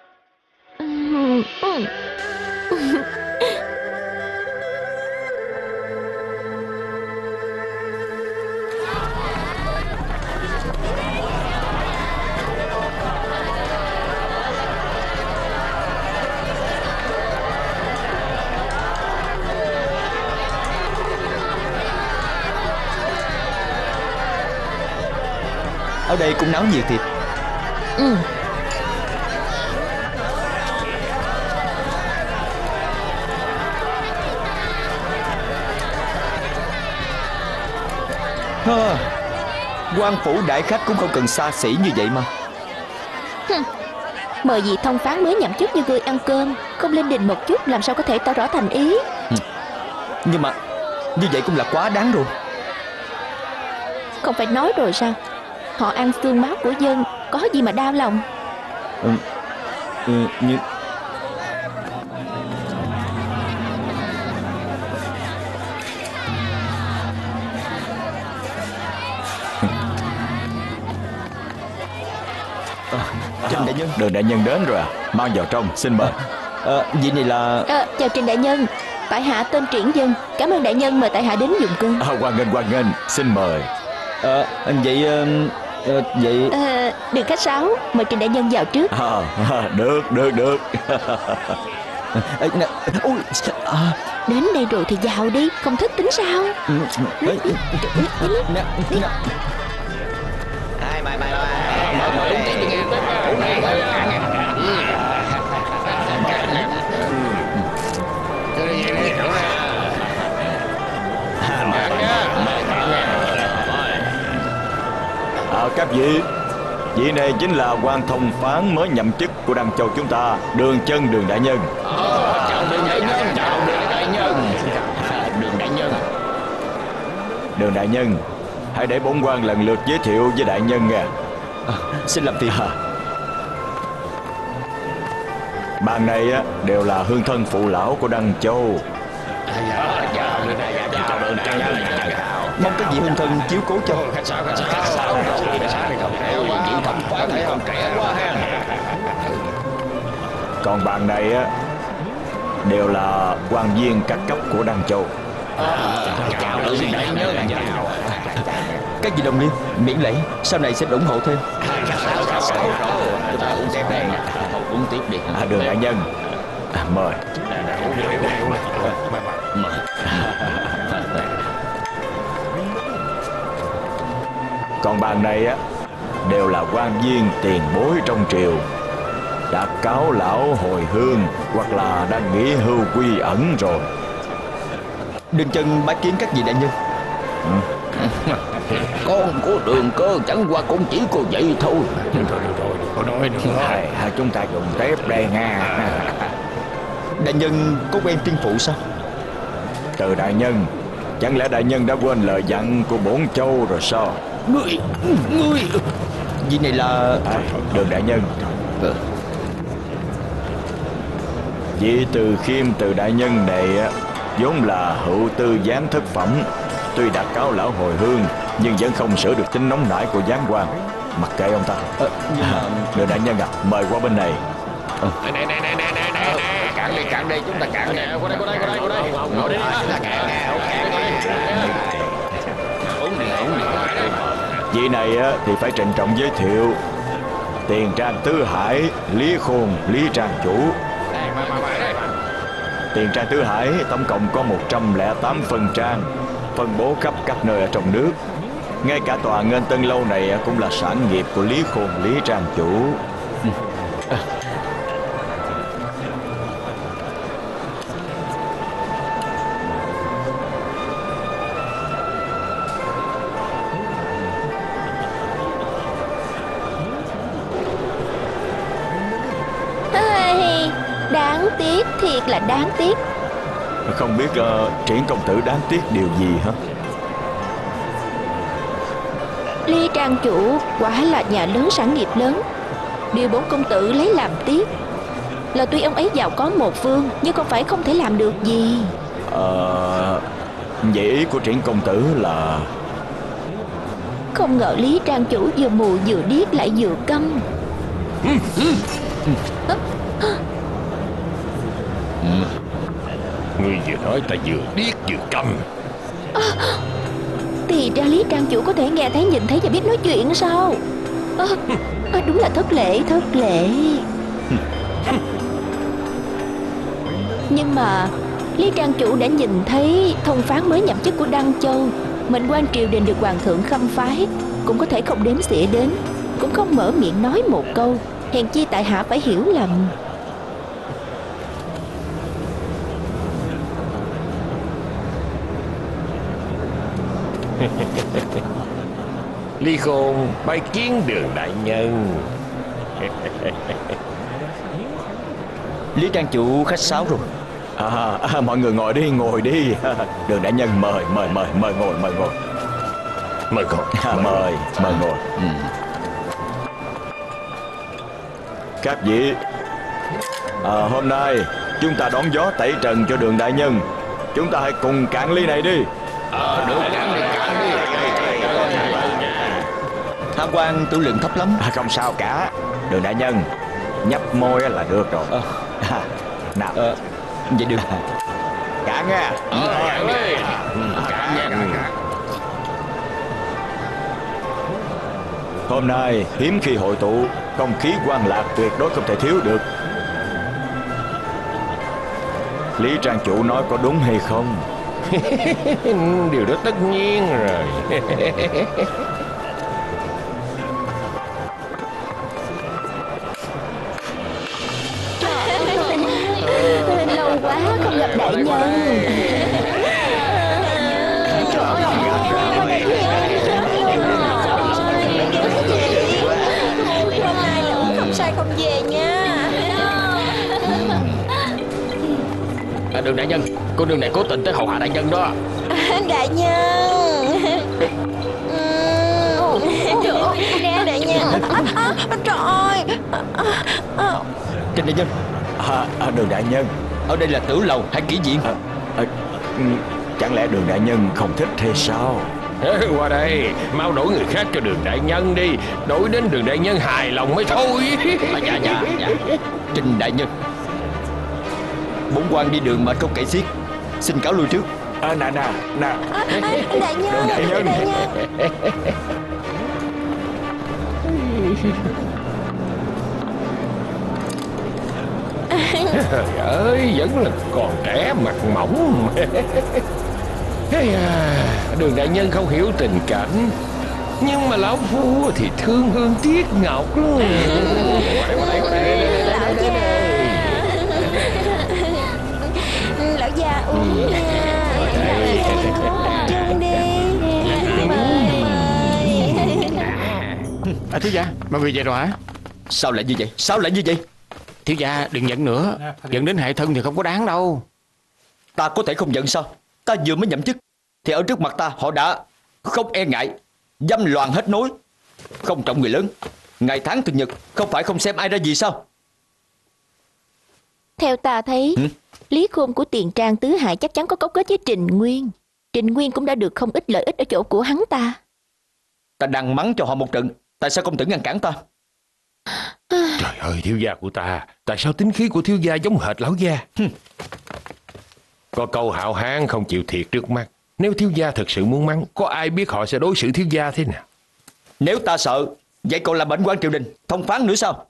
Ở đây cũng náo nhiệt thiệt Ừ. Ha, quan phủ đại khách cũng không cần xa xỉ như vậy mà. Mời vị thông phán mới nhậm chức như ngươi ăn cơm Không lên đình một chút làm sao có thể tỏ rõ thành ý? Nhưng mà Như vậy cũng là quá đáng rồi. Không phải nói rồi sao? Họ ăn xương máu của dân Có gì mà đau lòng? Ừ, ừ, như... Trình đại nhân Đường đại nhân đến rồi à Mang vào trong xin mời à, Vị này là à, Chào Trình Đại Nhân Tại hạ tên Triển Dân Cảm ơn Đại Nhân mời Tại hạ đến dùng cơm à, Hoan nghênh hoan nghênh Xin mời à, Vậy ờ, ờ, Vậy à, Đừng khách sáo Mời Trình Đại Nhân vào trước à, à, Được được được à, Đến đây rồi thì vào đi Không thích tính sao ừ, ừ, à, Các vị Vị này chính là quan thông phán mới nhậm chức của Đăng Châu chúng ta Đường chân đường đại nhân Chào đường đại nhân Chào đường đại nhân Đường đại nhân Đường đại nhân Hãy để bổn quan lần lượt giới thiệu với đại nhân nha Xin làm phiền à. Bàn này á, đều là hương thân phụ lão của Đăng Châu Chào đường đại nhân Chào đường đại nhân Mong các vị hương thân chiếu cố cho Khách sáo khách sáo khách sáo Khách sáo này không theo Vị thông phán thấy còn trẻ quá ha. Còn bàn này á Đều là quan viên các cấp của Đăng Châu. Chào đại Chào. Các vị đồng liêu Miễn lễ Sau này sẽ ủng hộ thêm. Uống tiếp đi à, Đường đại nhân. À, Mời Còn bàn này á Đều là quan viên tiền bối trong triều Đã cáo lão hồi hương Hoặc là đang nghỉ hưu quy ẩn rồi. Đừng chân bái kiến các vị đại nhân. <laughs> Con của đường cơ chẳng qua cũng chỉ có vậy thôi. Hai, hai chúng ta dùng tép đây nha. <laughs> Đại nhân có quen tiên phụ sao? Từ đại nhân Chẳng lẽ đại nhân đã quên lời dặn của bổn châu rồi sao Ngươi Ngươi. Vị này là à, Đường đại nhân. Vị từ khiêm từ đại nhân này á, vốn là hữu tư gián thất phẩm. Tuy đã cáo lão hồi hương Nhưng vẫn không sửa được tính nóng nảy của gián quan. Mặc kệ ông ta. Ờ, nhưng mà Đường đại nhân à Mời qua bên này. Này này này này này này này. Cạn đi cạn đi chúng ta cạn nè Qua đây qua đây qua đây. Qua đây Ngồi đi chúng ta cạn nè đi Vị này á, thì phải trịnh trọng giới thiệu Tiền trang tứ hải Lý khôn Lý trang chủ. Tiền trang tứ hải tổng cộng có 108 phần trang Phân bố khắp các nơi ở trong nước. Ngay cả tòa ngân Tân Lâu này cũng là sản nghiệp của Lý khôn Lý trang chủ. Ừ. Đáng tiếc thiệt là đáng tiếc. Không biết ờ, triển công tử đáng tiếc điều gì hả? Ly Trang chủ quả là nhà lớn sản nghiệp lớn. Điều bốn công tử lấy làm tiếc Là tuy ông ấy giàu có một phương Nhưng không phải không thể làm được gì. Ờ Vậy ý của triển công tử là? Không ngờ Lý Trang chủ vừa mù vừa điếc lại vừa câm Ngươi vừa nói ta vừa điếc vừa câm à, Thì ra Lý Trang chủ có thể nghe thấy nhìn thấy và biết nói chuyện sao? À, à, Đúng là thất lễ thất lễ. Nhưng mà Lý Trang chủ đã nhìn thấy thông phán mới nhậm chức của Đăng Châu. Mệnh quan triều đình được hoàng thượng khâm phái Cũng có thể không đếm xỉa đến Cũng không mở miệng nói một câu. Hèn chi tại hạ phải hiểu lầm. Ly Khôn bái kiến đường đại nhân. Lý Trang chủ khách sáo rồi. À, à, Mọi người ngồi đi ngồi đi. Đường đại nhân mời mời mời mời ngồi mời ngồi. Mời con à, <laughs> Mời mời ngồi. Ừ. Các vị à, Hôm nay chúng ta đón gió tẩy trần cho đường đại nhân. Chúng ta hãy cùng cạn ly này đi Quan tử lượng thấp lắm. À, Không sao cả. Đường đại nhân Nhấp môi là được rồi. Ờ. à, Nào. Ờ, Vậy được. Cả nghe. Hôm nay hiếm khi hội tụ Không khí quan lạc tuyệt đối không thể thiếu được. Lý Trang Chủ nói có đúng hay không? <laughs> Điều đó tất nhiên rồi <laughs> Cô nương này cố tình tới hầu hạ đại nhân đó. Đại nhân. Nè đại nhân. Trời ơi. Trình đại nhân. À, à, Đường Đại Nhân. Ở đây là tử lầu hay kỹ viện? À, à, ừ, Chẳng lẽ Đường Đại Nhân không thích hay sao? Qua đây. Mau đổi người khác cho đường đại nhân đi. Đổi đến đường đại nhân hài lòng mới thôi. À, Dạ dạ dạ. Trình đại nhân. Bốn quan đi đường mà không kể xiết Xin cáo lui trước. À, Nè nè nè Đại nhân Đại nhân. Đại nhân. Trời ơi Vẫn là còn trẻ mặt mỏng. À, Đường đại nhân không hiểu tình cảnh. Nhưng mà lão phu thì thương hương tiếc ngọc lắm <laughs> uống nha Chung đi À thiếu gia Mọi người về rồi hả? Sao lại như vậy? Sao lại như vậy? Thiếu gia đừng giận nữa. Giận đến hại thân thì không có đáng đâu. Ta có thể không giận sao? Ta vừa mới nhậm chức Thì ở trước mặt ta họ đã Không e ngại Dâm loạn hết nối. Không trọng người lớn Ngày tháng thường nhật Không phải không xem ai ra gì sao? Theo ta thấy Ừ? Lý khôn của tiền trang tứ hải chắc chắn có cấu kết với Trình Nguyên. Trình Nguyên cũng đã được không ít lợi ích ở chỗ của hắn ta. Ta đang mắng cho họ một trận Tại sao không tự ngăn cản ta? <sighs> Trời ơi thiếu gia của ta Tại sao tính khí của thiếu gia giống hệt lão gia? Có câu hạo hán không chịu thiệt trước mắt. Nếu thiếu gia thực sự muốn mắng Có ai biết họ sẽ đối xử thiếu gia thế nào? Nếu ta sợ Vậy còn là bệnh quan triều đình Thông phán nữa sao?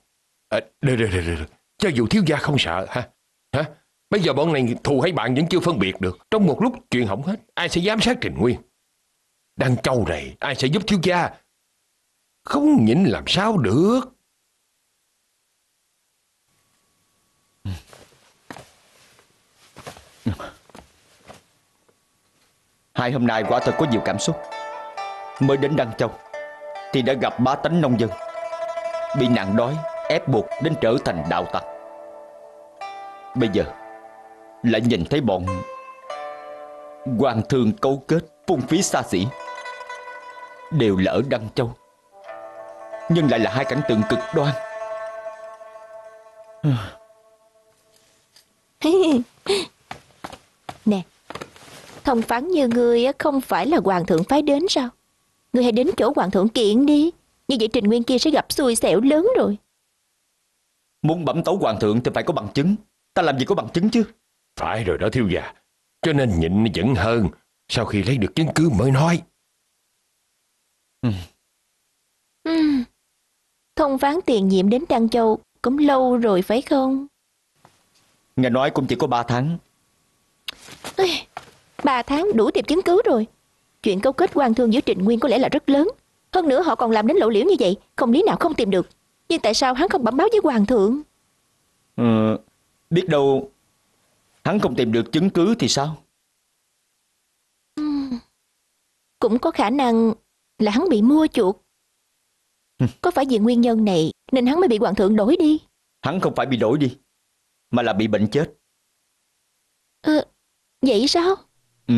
À, được, được, được, được. Cho dù thiếu gia không sợ ha? Hả Bây giờ bọn này thù hay bạn vẫn chưa phân biệt được. Trong một lúc chuyện hỏng hết, Ai sẽ giám sát Trình Nguyên? Đăng châu này Ai sẽ giúp thiếu gia? Không nhịn làm sao được. Hai hôm nay quả thật có nhiều cảm xúc. Mới đến Đăng Châu, Thì đã gặp bá tánh nông dân. Bị nạn đói, Ép buộc đến trở thành đạo tặc. Bây giờ lại nhìn thấy bọn Hoàng thương cấu kết Phung phí xa xỉ Đều là ở Đăng Châu Nhưng lại là hai cảnh tượng cực đoan. <laughs> Nè Thông phán như ngươi không phải là hoàng thượng phái đến sao? Ngươi hãy đến chỗ hoàng thượng kiện đi Như vậy Trình Nguyên kia sẽ gặp xui xẻo lớn rồi. Muốn bẩm tấu hoàng thượng thì phải có bằng chứng. Ta làm gì có bằng chứng chứ Phải rồi đó thiếu gia. Cho nên nhịn vẫn hơn Sau khi lấy được chứng cứ mới nói. Ừm. Thông phán tiền nhiệm đến Đăng Châu Cũng lâu rồi phải không? Nghe nói cũng chỉ có 3 tháng. Ê, Ba tháng đủ tìm chứng cứ rồi. Chuyện câu kết quan thương giữa Trình Nguyên có lẽ là rất lớn. Hơn nữa họ còn làm đến lộ liễu như vậy Không lý nào không tìm được. Nhưng tại sao hắn không bẩm báo với hoàng thượng? Ừ, Biết đâu Hắn không tìm được chứng cứ thì sao Cũng có khả năng là hắn bị mua chuộc. Có phải vì nguyên nhân này nên hắn mới bị hoàng thượng đổi đi? Hắn không phải bị đổi đi, mà là bị bệnh chết. Ờ, vậy sao? Ừ.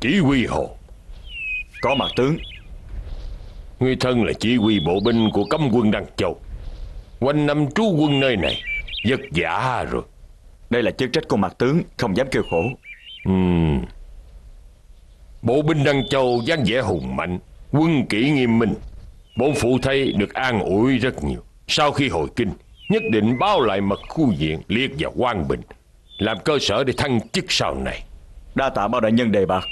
Chỉ huy hồ. Có mặt tướng. Người thân là chỉ huy bộ binh của cấm quân Đăng Châu. Quanh năm trú quân nơi này Vất vả rồi. Đây là chức trách của mặt tướng Không dám kêu khổ. Ừm. Bộ binh Đăng Châu dáng vẻ hùng mạnh Quân kỷ nghiêm minh. Bổn phụ thấy được an ủi rất nhiều. Sau khi hồi kinh Nhất định báo lại mật khu diện liệt vào quan bình Làm cơ sở để thăng chức sau này. Đa tạ bao đại nhân đề bạc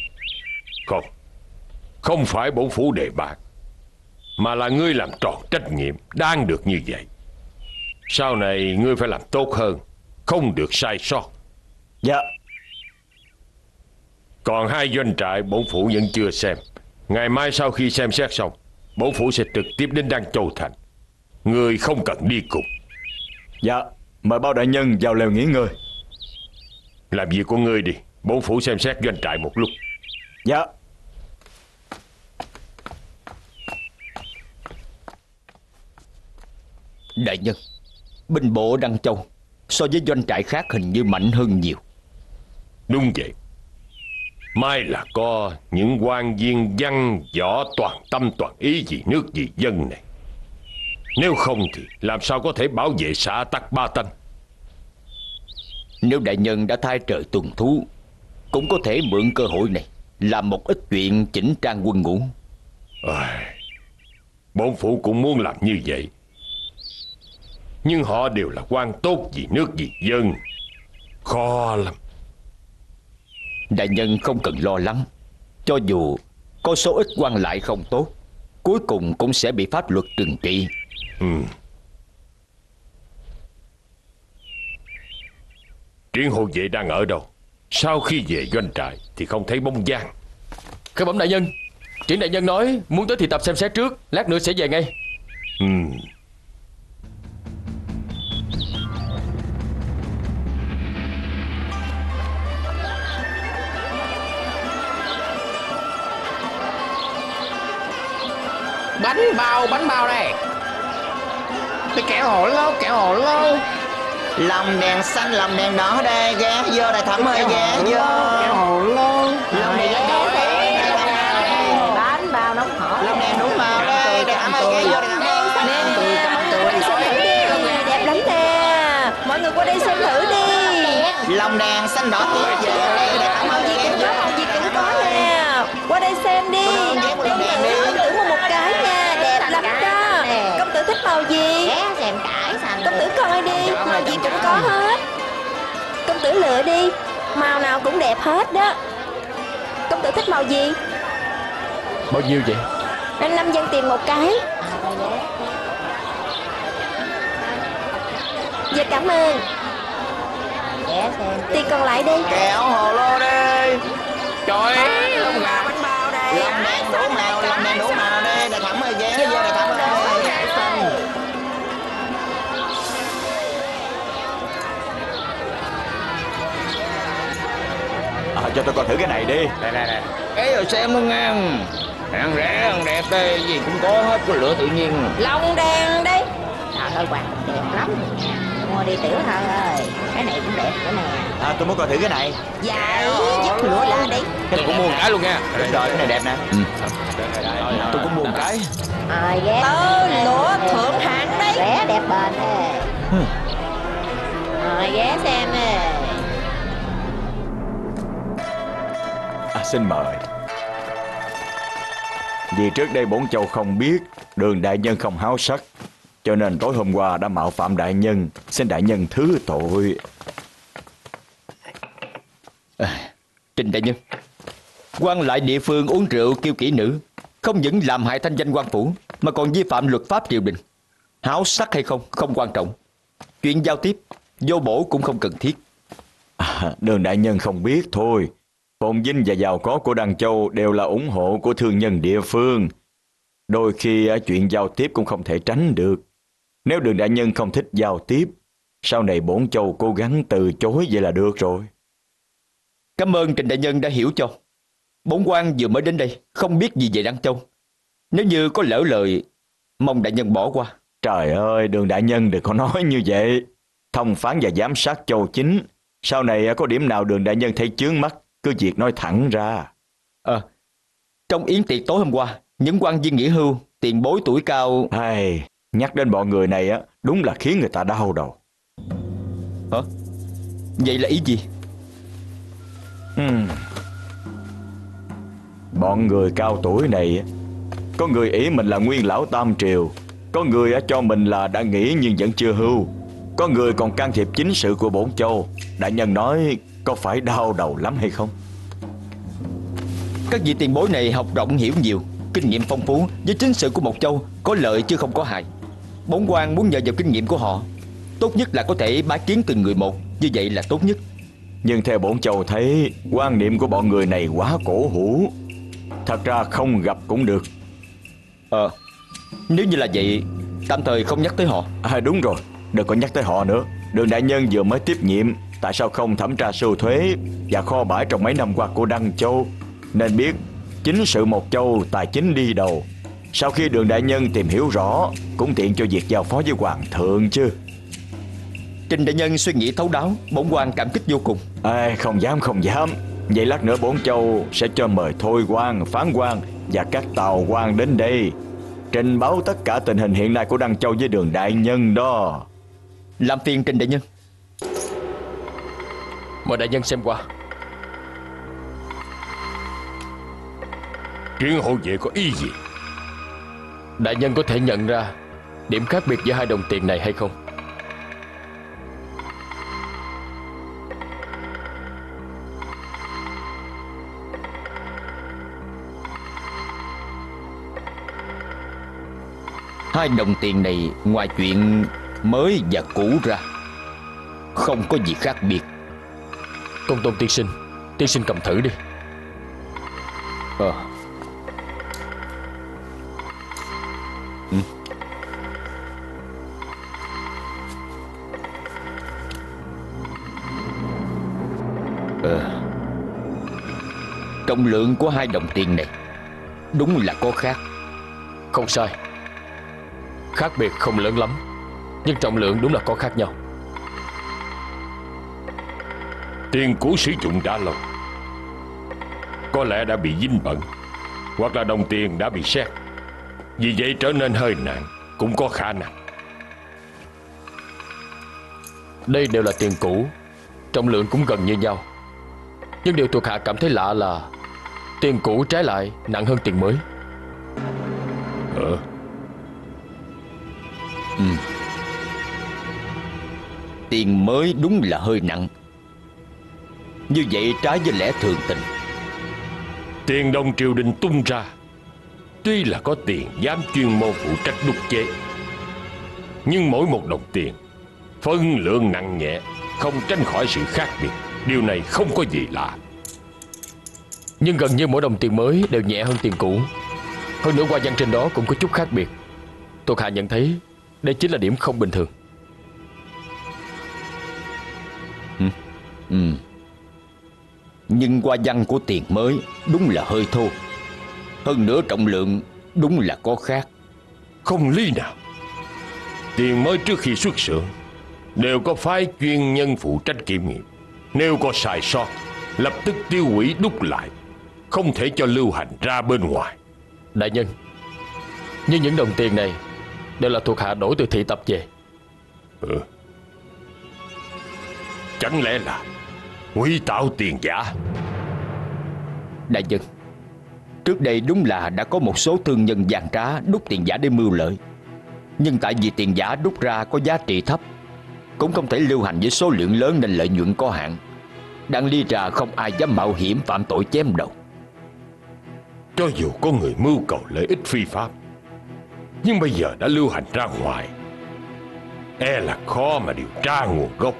Không phải bổn phủ đề bạc Mà là ngươi làm tròn trách nhiệm Đang được như vậy. Sau này ngươi phải làm tốt hơn Không được sai sót. Dạ. Còn hai doanh trại bổn phủ vẫn chưa xem. Ngày mai sau khi xem xét xong Bổn phủ sẽ trực tiếp đến Đăng Châu Thành. Ngươi không cần đi cùng. Dạ Mời bao đại nhân vào lều nghỉ ngơi. Làm việc của ngươi đi Bổn phủ xem xét doanh trại một lúc. Dạ Đại nhân, binh bộ Đăng Châu so với doanh trại khác hình như mạnh hơn nhiều. Đúng vậy Mai là có những quan viên văn võ toàn tâm toàn ý vì nước vì dân này Nếu không thì làm sao có thể bảo vệ xã Tắc Ba Tanh Nếu đại nhân đã thay trời tuần thú, cũng có thể mượn cơ hội này làm một ít chuyện chỉnh trang quân ngũ. Ai, Bổn phủ cũng muốn làm như vậy Nhưng họ đều là quan tốt vì nước vì dân Khó lắm Đại nhân không cần lo lắng. Cho dù có số ít quan lại không tốt, cuối cùng cũng sẽ bị pháp luật trừng trị. ừ. Triển hộ vệ đang ở đâu Sau khi về doanh trại Thì không thấy bóng dáng Khởi bẩm đại nhân Triển đại nhân nói muốn tới thì tập xem xét trước Lát nữa sẽ về ngay ừ. Bánh bao bánh bao đây. Cái kẹo hổ lô kẹo hổ lô. Lòng đèn xanh, lòng đèn đỏ đây, ghé vô đây Thẩm ơi, ghé vô. Kẹo hổ lô lựa đi. Màu nào cũng đẹp hết đó. Công tử thích màu gì? Bao nhiêu vậy? Anh năm dân tiền một cái. Dạ cảm ơn. Tiền còn lại đi. Kẹo hồ lô đây. Trời ơi Lòng gà bánh bao đây Lòng đèn đủ màu, lòng đèn đủ màu Cho tôi coi thử cái này đi. Đây đây đây. Ê rồi xem luôn nha Hàng rẻ hàng đẹp đây Gì cũng có hết Có lửa tự nhiên. Lòng đèn đi. Trời ơi, quạt đẹp lắm. Mua đi tiểu thơ ơi. Cái này cũng đẹp nữa nè. à, Tôi muốn coi thử cái này. Dạ Giúp lựa là đi. Tôi cũng mua một cái luôn nha. Đúng rồi, cái này đẹp nè. Tôi cũng mua một cái. Rồi, ghé. Tơ lụa thượng hạng đấy Rẻ đẹp bền nè. Rồi, ghé xem nè. Xin mời Vì trước đây bốn châu không biết Đường đại nhân không háo sắc Cho nên tối hôm qua đã mạo phạm đại nhân Xin đại nhân thứ tội Trình đại nhân, quan lại địa phương uống rượu kêu kỹ nữ, không những làm hại thanh danh quan phủ, mà còn vi phạm luật pháp triều đình. Háo sắc hay không, không quan trọng. Chuyện giao tiếp, vô bổ cũng không cần thiết. à, À, đường đại nhân không biết thôi. Phồn vinh và giàu có của Đăng Châu đều là ủng hộ của thương nhân địa phương. Đôi khi à, chuyện giao tiếp cũng không thể tránh được. Nếu đường đại nhân không thích giao tiếp, sau này bổn châu cố gắng từ chối vậy là được rồi. Cảm ơn Trình Đại Nhân đã hiểu cho. Bốn quan vừa mới đến đây, không biết gì về Đăng Châu. Nếu như có lỡ lời, mong Đại Nhân bỏ qua. Trời ơi, đường đại nhân đừng có nói như vậy. Thông phán và giám sát châu chính. Sau này có điểm nào đường đại nhân thấy chướng mắt, cứ việc nói thẳng ra. Ờ, trong yến tiệc tối hôm qua, những quan viên nghỉ hưu, tiền bối tuổi cao... Ai, nhắc đến bọn người này á, đúng là khiến người ta đau đầu. Hả? Vậy là ý gì? Hmm. Bọn người cao tuổi này, có người ý mình là nguyên lão tam triều, có người cho mình là đã nghỉ nhưng vẫn chưa hưu, có người còn can thiệp chính sự của bổn châu. Đại nhân nói có phải đau đầu lắm hay không? Các vị tiền bối này học rộng hiểu nhiều, kinh nghiệm phong phú. Với chính sự của một châu có lợi chứ không có hại. Bốn quan muốn nhờ vào kinh nghiệm của họ, tốt nhất là có thể bái kiến từng người một, như vậy là tốt nhất. Nhưng theo bổn châu thấy quan niệm của bọn người này quá cổ hủ. Thật ra không gặp cũng được. Ờ Nếu như là vậy Tạm thời không nhắc tới họ. À đúng rồi Đừng có nhắc tới họ nữa. Đường đại nhân vừa mới tiếp nhiệm Tại sao không thẩm tra sưu thuế Và kho bãi trong mấy năm qua của Đăng Châu? Nên biết Chính sự một châu tài chính đi đầu. Sau khi đường đại nhân tìm hiểu rõ Cũng tiện cho việc giao phó với hoàng thượng chứ. Trình đại nhân suy nghĩ thấu đáo Bổn quan cảm kích vô cùng. À, Không dám không dám. Vậy lát nữa bốn châu sẽ cho mời thôi quan, phán quan Và các tàu quan đến đây Trình báo tất cả tình hình hiện nay của Đăng Châu với đường đại nhân đó. Làm phiền Trình đại nhân Mời đại nhân xem qua. Chuyện hộ vệ có ý gì? Đại nhân có thể nhận ra Điểm khác biệt giữa hai đồng tiền này hay không? Hai đồng tiền này ngoài chuyện mới và cũ ra Không có gì khác biệt Công tôn tiên sinh Tiên sinh cầm thử đi. Ờ. Ừ. Ờ. Trọng lượng của hai đồng tiền này Đúng là có khác. Không sai. Khác biệt không lớn lắm Nhưng trọng lượng đúng là có khác nhau Tiền cũ sử dụng đã lâu Có lẽ đã bị dính bẩn, Hoặc là đồng tiền đã bị xét. Vì vậy trở nên hơi nặng, Cũng có khả năng. Đây đều là tiền cũ, Trọng lượng cũng gần như nhau. Nhưng điều thuộc hạ cảm thấy lạ là, Tiền cũ trái lại nặng hơn tiền mới. Ờ Ừ. Tiền mới đúng là hơi nặng. Như vậy trái với lẽ thường tình. Tiền đồng triều đình tung ra. Tuy là có tiền dám chuyên môn phụ trách đúc chế. Nhưng mỗi một đồng tiền Phân lượng nặng nhẹ Không tránh khỏi sự khác biệt. Điều này không có gì lạ. Nhưng gần như mỗi đồng tiền mới đều nhẹ hơn tiền cũ. Hơn nữa qua văn trên đó cũng có chút khác biệt. Thuộc hạ nhận thấy đây chính là điểm không bình thường. Ừ. Ừ. Nhưng qua văn của tiền mới Đúng là hơi thô. Hơn nữa trọng lượng Đúng là có khác. Không lý nào. Tiền mới trước khi xuất xưởng Đều có phái chuyên nhân phụ trách kiểm nghiệm. Nếu có sai sót Lập tức tiêu hủy đúc lại Không thể cho lưu hành ra bên ngoài. Đại nhân Như những đồng tiền này Đều là thuộc hạ đổi từ thị tập về. Ừ. Chẳng lẽ là Quy tạo tiền giả. Đại nhân Trước đây đúng là đã có một số thương nhân vàng trá đúc tiền giả để mưu lợi. Nhưng tại vì tiền giả đúc ra có giá trị thấp Cũng không thể lưu hành với số lượng lớn nên lợi nhuận có hạn. Đang ly trà không ai dám mạo hiểm phạm tội chém đầu. Cho dù có người mưu cầu lợi ích phi pháp nhưng bây giờ đã lưu hành ra ngoài E là khó mà điều tra nguồn gốc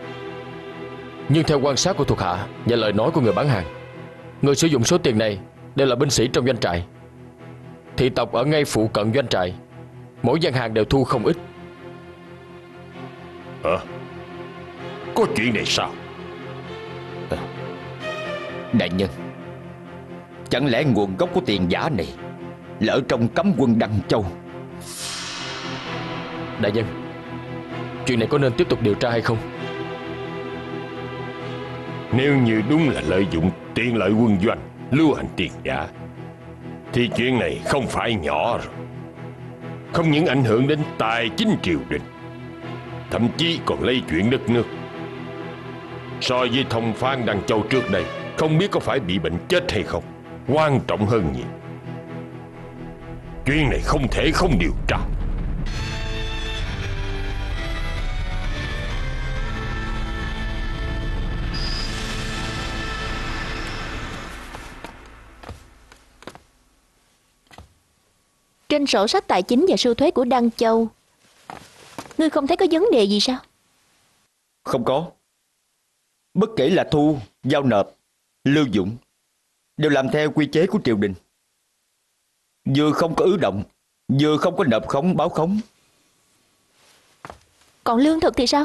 Nhưng theo quan sát của thuộc hạ Và lời nói của người bán hàng Người sử dụng số tiền này Đều là binh sĩ trong doanh trại. Thị tộc ở ngay phụ cận doanh trại Mỗi gian hàng đều thu không ít. Hả? Có chuyện này sao? Đại nhân Chẳng lẽ nguồn gốc của tiền giả này Là ở trong cấm quân Đăng Châu? Đại nhân Chuyện này có nên tiếp tục điều tra hay không nếu như đúng là lợi dụng tiện lợi quân doanh, Lưu hành tiền giả, Thì chuyện này không phải nhỏ rồi. Không những ảnh hưởng đến tài chính triều đình, Thậm chí còn lây chuyện đất nước. So với thông phan Đăng Châu trước đây, Không biết có phải bị bệnh chết hay không, Quan trọng hơn nhiều. Chuyện này không thể không điều tra. Trên sổ sách tài chính và sưu thuế của Đăng Châu. Ngươi không thấy có vấn đề gì sao? Không có. Bất kể là thu, giao nộp, lưu dụng Đều làm theo quy chế của triều đình. Vừa không có ứ động Vừa không có nộp khống báo khống. Còn lương thực thì sao?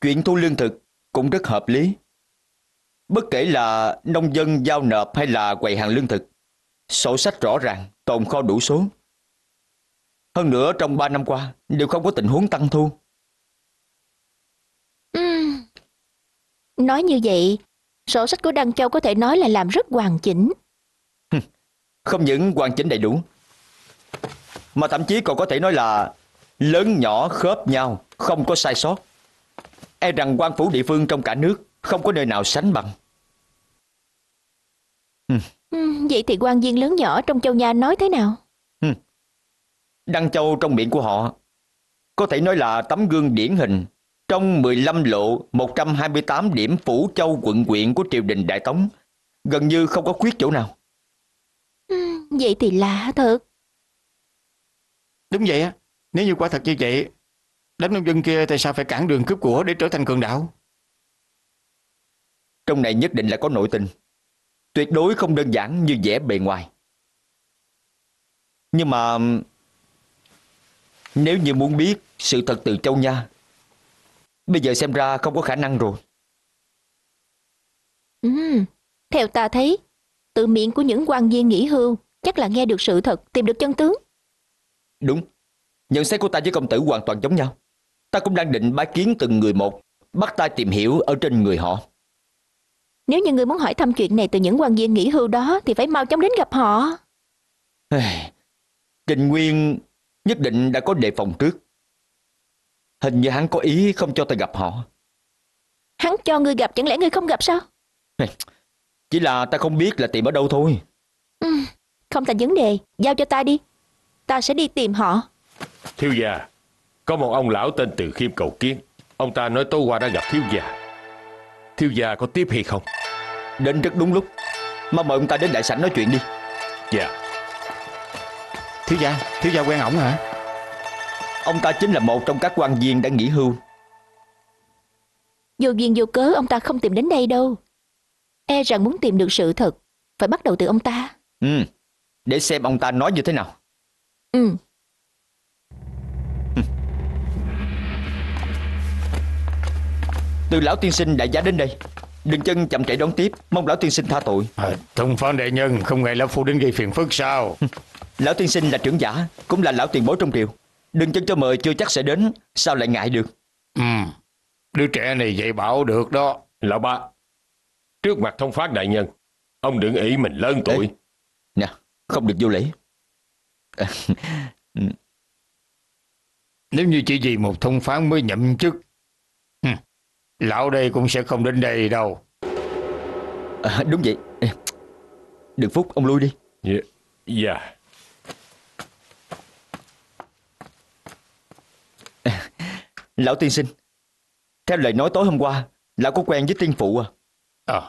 Chuyện thu lương thực cũng rất hợp lý. Bất kể là nông dân giao nộp hay là quầy hàng lương thực Sổ sách rõ ràng, tồn kho đủ số. Hơn nữa trong 3 năm qua Đều không có tình huống tăng thu. Ừm. Nói như vậy Sổ sách của Đăng Châu có thể nói là làm rất hoàn chỉnh. Không những hoàn chỉnh đầy đủ Mà thậm chí còn có thể nói là Lớn nhỏ khớp nhau Không có sai sót. E rằng quan phủ địa phương trong cả nước Không có nơi nào sánh bằng Vậy thì quan viên lớn nhỏ trong châu nhà nói thế nào? Đăng Châu trong miệng của họ Có thể nói là tấm gương điển hình Trong 15 lộ 128 điểm phủ châu quận quyện của triều đình Đại Tống Gần như không có khuyết chỗ nào. Vậy thì lạ thật? Đúng vậy á Nếu như quả thật như vậy Đám nông dân kia tại sao phải cản đường cướp của để trở thành cường đạo? Trong này nhất định là có nội tình Tuyệt đối không đơn giản như vẻ bề ngoài. Nhưng mà Nếu như muốn biết sự thật từ châu nha Bây giờ xem ra không có khả năng rồi. Ừm, Theo ta thấy Từ miệng của những quan viên nghỉ hưu Chắc là nghe được sự thật Tìm được chân tướng. Đúng Nhận xét của ta với công tử hoàn toàn giống nhau. Ta cũng đang định bái kiến từng người một Bắt tay tìm hiểu ở trên người họ Nếu như ngươi muốn hỏi thăm chuyện này từ những quan viên nghỉ hưu đó Thì phải mau chóng đến gặp họ. Trình Nguyên nhất định đã có đề phòng trước. Hình như hắn có ý không cho ta gặp họ. Hắn cho ngươi gặp chẳng lẽ ngươi không gặp sao? Chỉ là ta không biết là tìm ở đâu thôi. Ừm, Không thành vấn đề. Giao cho ta đi. Ta sẽ đi tìm họ. Thiếu gia Có một ông lão tên Từ Khiêm cầu kiến. Ông ta nói tối qua đã gặp thiếu gia Thiếu gia có tiếp hay không? Đến rất đúng lúc. Mà mời ông ta đến đại sảnh nói chuyện đi. Dạ. Thiếu gia Thiếu gia quen ổng hả? Ông ta chính là một trong các quan viên đã nghỉ hưu. Vô duyên vô cớ ông ta không tìm đến đây đâu. E rằng muốn tìm được sự thật Phải bắt đầu từ ông ta. Ừ. Để xem ông ta nói như thế nào. Ừ Từ lão tiên sinh đại giá đến đây. Đừng chân chậm trễ đón tiếp. Mong lão tiên sinh tha tội. À, Thông phán đại nhân Không ngại lão phu đến gây phiền phức sao? <laughs> Lão tiên sinh là trưởng giả Cũng là lão tiền bối trong triều. Đừng chân cho mời chưa chắc sẽ đến Sao lại ngại được? Ừ Đứa trẻ này dạy bảo được đó. Lão ba Trước mặt thông phát đại nhân Ông đừng ý mình lớn tuổi. Nè không được vô lễ. <laughs> Nếu như chỉ vì một thông phán mới nhậm chức Lão đây cũng sẽ không đến đây đâu. À, Đúng vậy. Đừng phúc ông lui đi. Dạ Dạ. Lão tiên sinh Theo lời nói tối hôm qua Lão có quen với tiên phụ à? À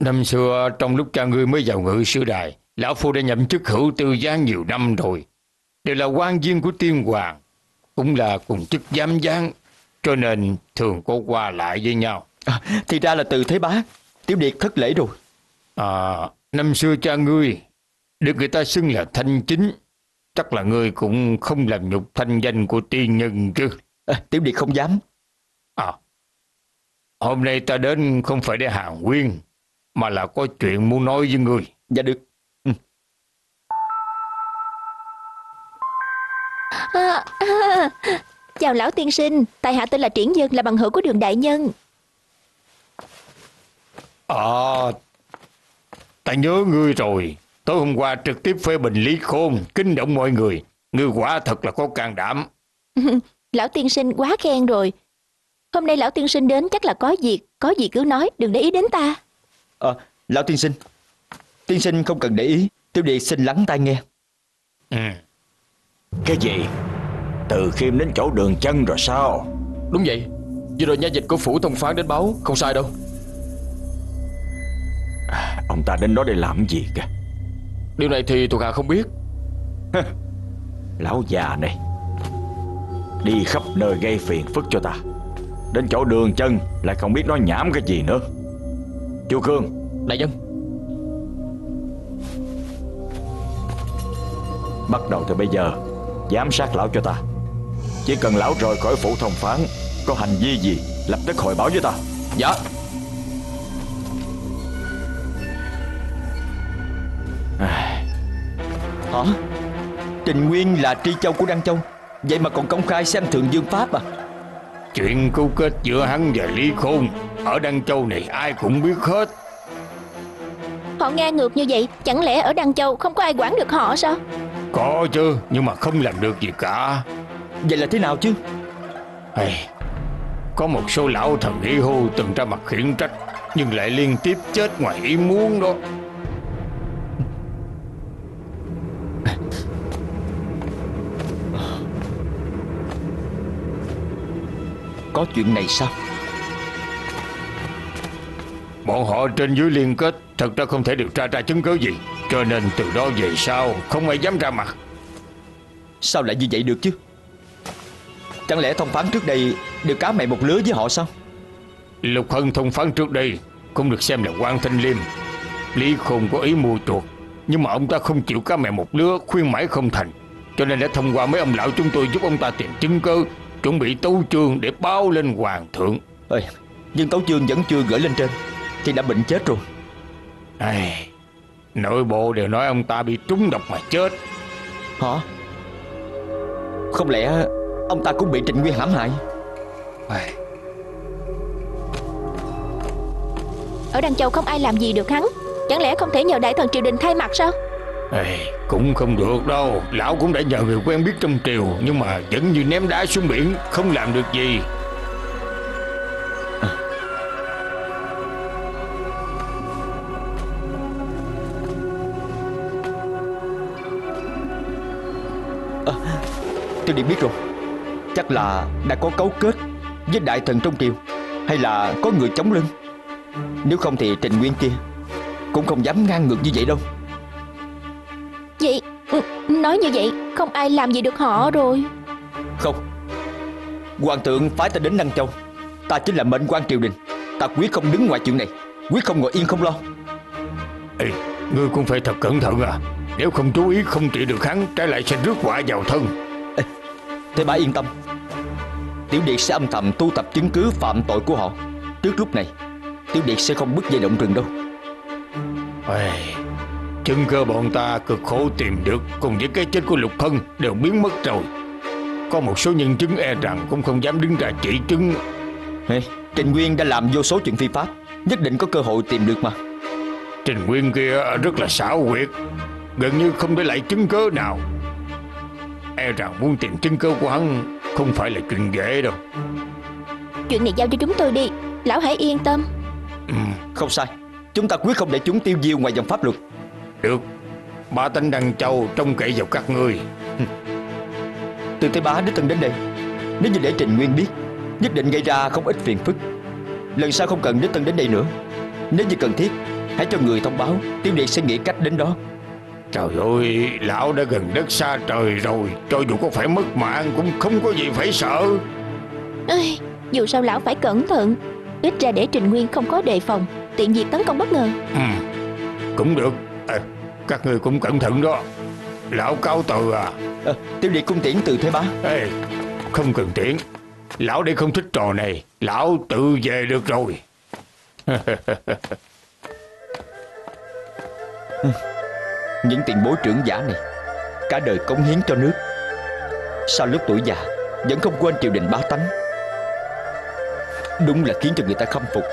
Năm xưa trong lúc cha ngươi mới vào ngự sư đài Lão Phu đã nhậm chức hữu tư gián nhiều năm rồi. Đều là quan viên của tiên hoàng Cũng là cùng chức giám gián cho nên thường có qua lại với nhau. à, Thì ra là từ thế bá Tiểu Điệt thất lễ rồi À, năm xưa cha ngươi được người ta xưng là thanh chính, chắc là ngươi cũng không làm nhục thanh danh của tiên nhân chứ. à, Tiểu Điệt không dám À, hôm nay ta đến không phải để hàng nguyên, mà là có chuyện muốn nói với ngươi. Dạ được À, à, chào lão tiên sinh, tại hạ tên là Triển Dân là bằng hữu của đường đại nhân. À, ta nhớ ngươi rồi. Tối hôm qua trực tiếp phê bình Lý Khôn, kinh động mọi người. Ngươi quả thật là có can đảm. <laughs> Lão tiên sinh quá khen rồi. Hôm nay lão tiên sinh đến chắc là có việc, có gì cứ nói, đừng để ý đến ta. à, Lão tiên sinh Tiên sinh không cần để ý Tiểu Điệt xin lắng tai nghe Ừ. Cái gì? Từ khiêm đến chỗ đường chân rồi sao? Đúng vậy. Vừa rồi nha dịch của phủ thông phán đến báo Không sai đâu. Ông ta đến đó để làm gì kìa? Điều này thì thuộc hạ không biết. Lão già này. Đi khắp nơi gây phiền phức cho ta. Đến chỗ đường chân Lại không biết nói nhảm cái gì nữa. Chu Cương Đại nhân. Bắt đầu từ bây giờ Giám sát lão cho ta Chỉ cần lão rời khỏi phủ thông phán Có hành vi gì Lập tức hồi báo với ta Dạ Hả Trình Nguyên là tri châu của Đăng Châu Vậy mà còn công khai xem thường dương pháp à Chuyện câu kết giữa hắn và Lý Khôn ở Đăng Châu này ai cũng biết hết. Họ ngang ngược như vậy, chẳng lẽ ở Đăng Châu không có ai quản được họ sao? Có chứ, nhưng mà không làm được gì cả. Vậy là thế nào chứ? Hay, có một số lão thần y hô từng ra mặt khiển trách, nhưng lại liên tiếp chết ngoài ý muốn đó. Có chuyện này sao? Bọn họ trên dưới liên kết Thật ra không thể điều tra ra chứng cứ gì Cho nên từ đó về sau Không ai dám ra mặt. Sao lại như vậy được chứ Chẳng lẽ thông phán trước đây Đều cá mẹ một lứa với họ sao? Lục Hân thông phán trước đây Cũng được xem là quan thanh liêm. Lý Khôn có ý mua chuộc Nhưng mà ông ta không chịu cá mẹ một lứa Khuyên mãi không thành. Cho nên đã thông qua mấy ông lão chúng tôi Giúp ông ta tìm chứng cứ Chuẩn bị tấu chương để báo lên hoàng thượng. Ê, Nhưng Tấu Chương vẫn chưa gửi lên trên Thì đã bệnh chết rồi. Ai, Nội bộ đều nói ông ta bị trúng độc mà chết. Hả? Không lẽ Ông ta cũng bị Trịnh Nguyên hãm hại. Ở Đăng Châu không ai làm gì được hắn. Chẳng lẽ không thể nhờ đại thần triều đình thay mặt sao? ai, Cũng không được đâu. Lão cũng đã nhờ người quen biết trong triều Nhưng mà vẫn như ném đá xuống biển Không làm được gì. Tôi đi biết rồi Chắc là đã có cấu kết Với đại thần trong triều Hay là có người chống lưng? Nếu không thì Trịnh Nguyên kia Cũng không dám ngang ngược như vậy đâu. Vậy, ừ, nói như vậy, không ai làm gì được họ rồi. Không. Hoàng thượng phái ta đến Đăng Châu. Ta chính là mệnh quan triều đình. Ta quyết không đứng ngoài chuyện này. Quyết không ngồi yên không lo. Ê, Ngươi cũng phải thật cẩn thận à. Nếu không chú ý không trị được hắn Trái lại sẽ rước quả vào thân Thế bá yên tâm. Tiểu Điệt sẽ âm thầm tu tập chứng cứ phạm tội của họ. Trước lúc này Tiểu Điệt sẽ không bứt dây động rừng đâu. Ê, Chứng cơ bọn ta cực khổ tìm được Cùng với cái chết của Lục Hân Đều biến mất rồi. Có một số nhân chứng e rằng Cũng không dám đứng ra chỉ chứng. Ê, Trình Nguyên đã làm vô số chuyện phi pháp Nhất định có cơ hội tìm được mà. Trình Nguyên kia rất là xảo quyệt Gần như không để lại chứng cớ nào E rằng muốn tìm chứng cớ của hắn Không phải là chuyện dễ đâu. Chuyện này giao cho chúng tôi đi. Lão hãy yên tâm. ừ, Không sai. Chúng ta quyết không để chúng tiêu diêu ngoài dòng pháp luật. Được. Ba tánh Đăng Châu trông cậy vào các ngươi. Từ Tây Bá đích thân đến đây Nếu như để Trình Nguyên biết Nhất định gây ra không ít phiền phức. Lần sau không cần đích thân đến đây nữa. Nếu như cần thiết Hãy cho người thông báo Tiểu Điệt sẽ nghĩ cách đến đó Trời ơi Lão đã gần đất xa trời rồi. Cho dù có phải mất mạng Cũng không có gì phải sợ. Ây, Dù sao lão phải cẩn thận. Ít ra để Trình Nguyên không có đề phòng Tiện việc tấn công bất ngờ. Ừ. Cũng được. À, Các người cũng cẩn thận đó. Lão cáo từ à. À, Tiểu đệ cung tiễn từ thế bá. Ê, Không cần tiễn. Lão đây không thích trò này Lão tự về được rồi <laughs> Những tiền bối trưởng giả này, Cả đời cống hiến cho nước. Sau lúc tuổi già, Vẫn không quên triều đình bá tánh. Đúng là khiến cho người ta khâm phục.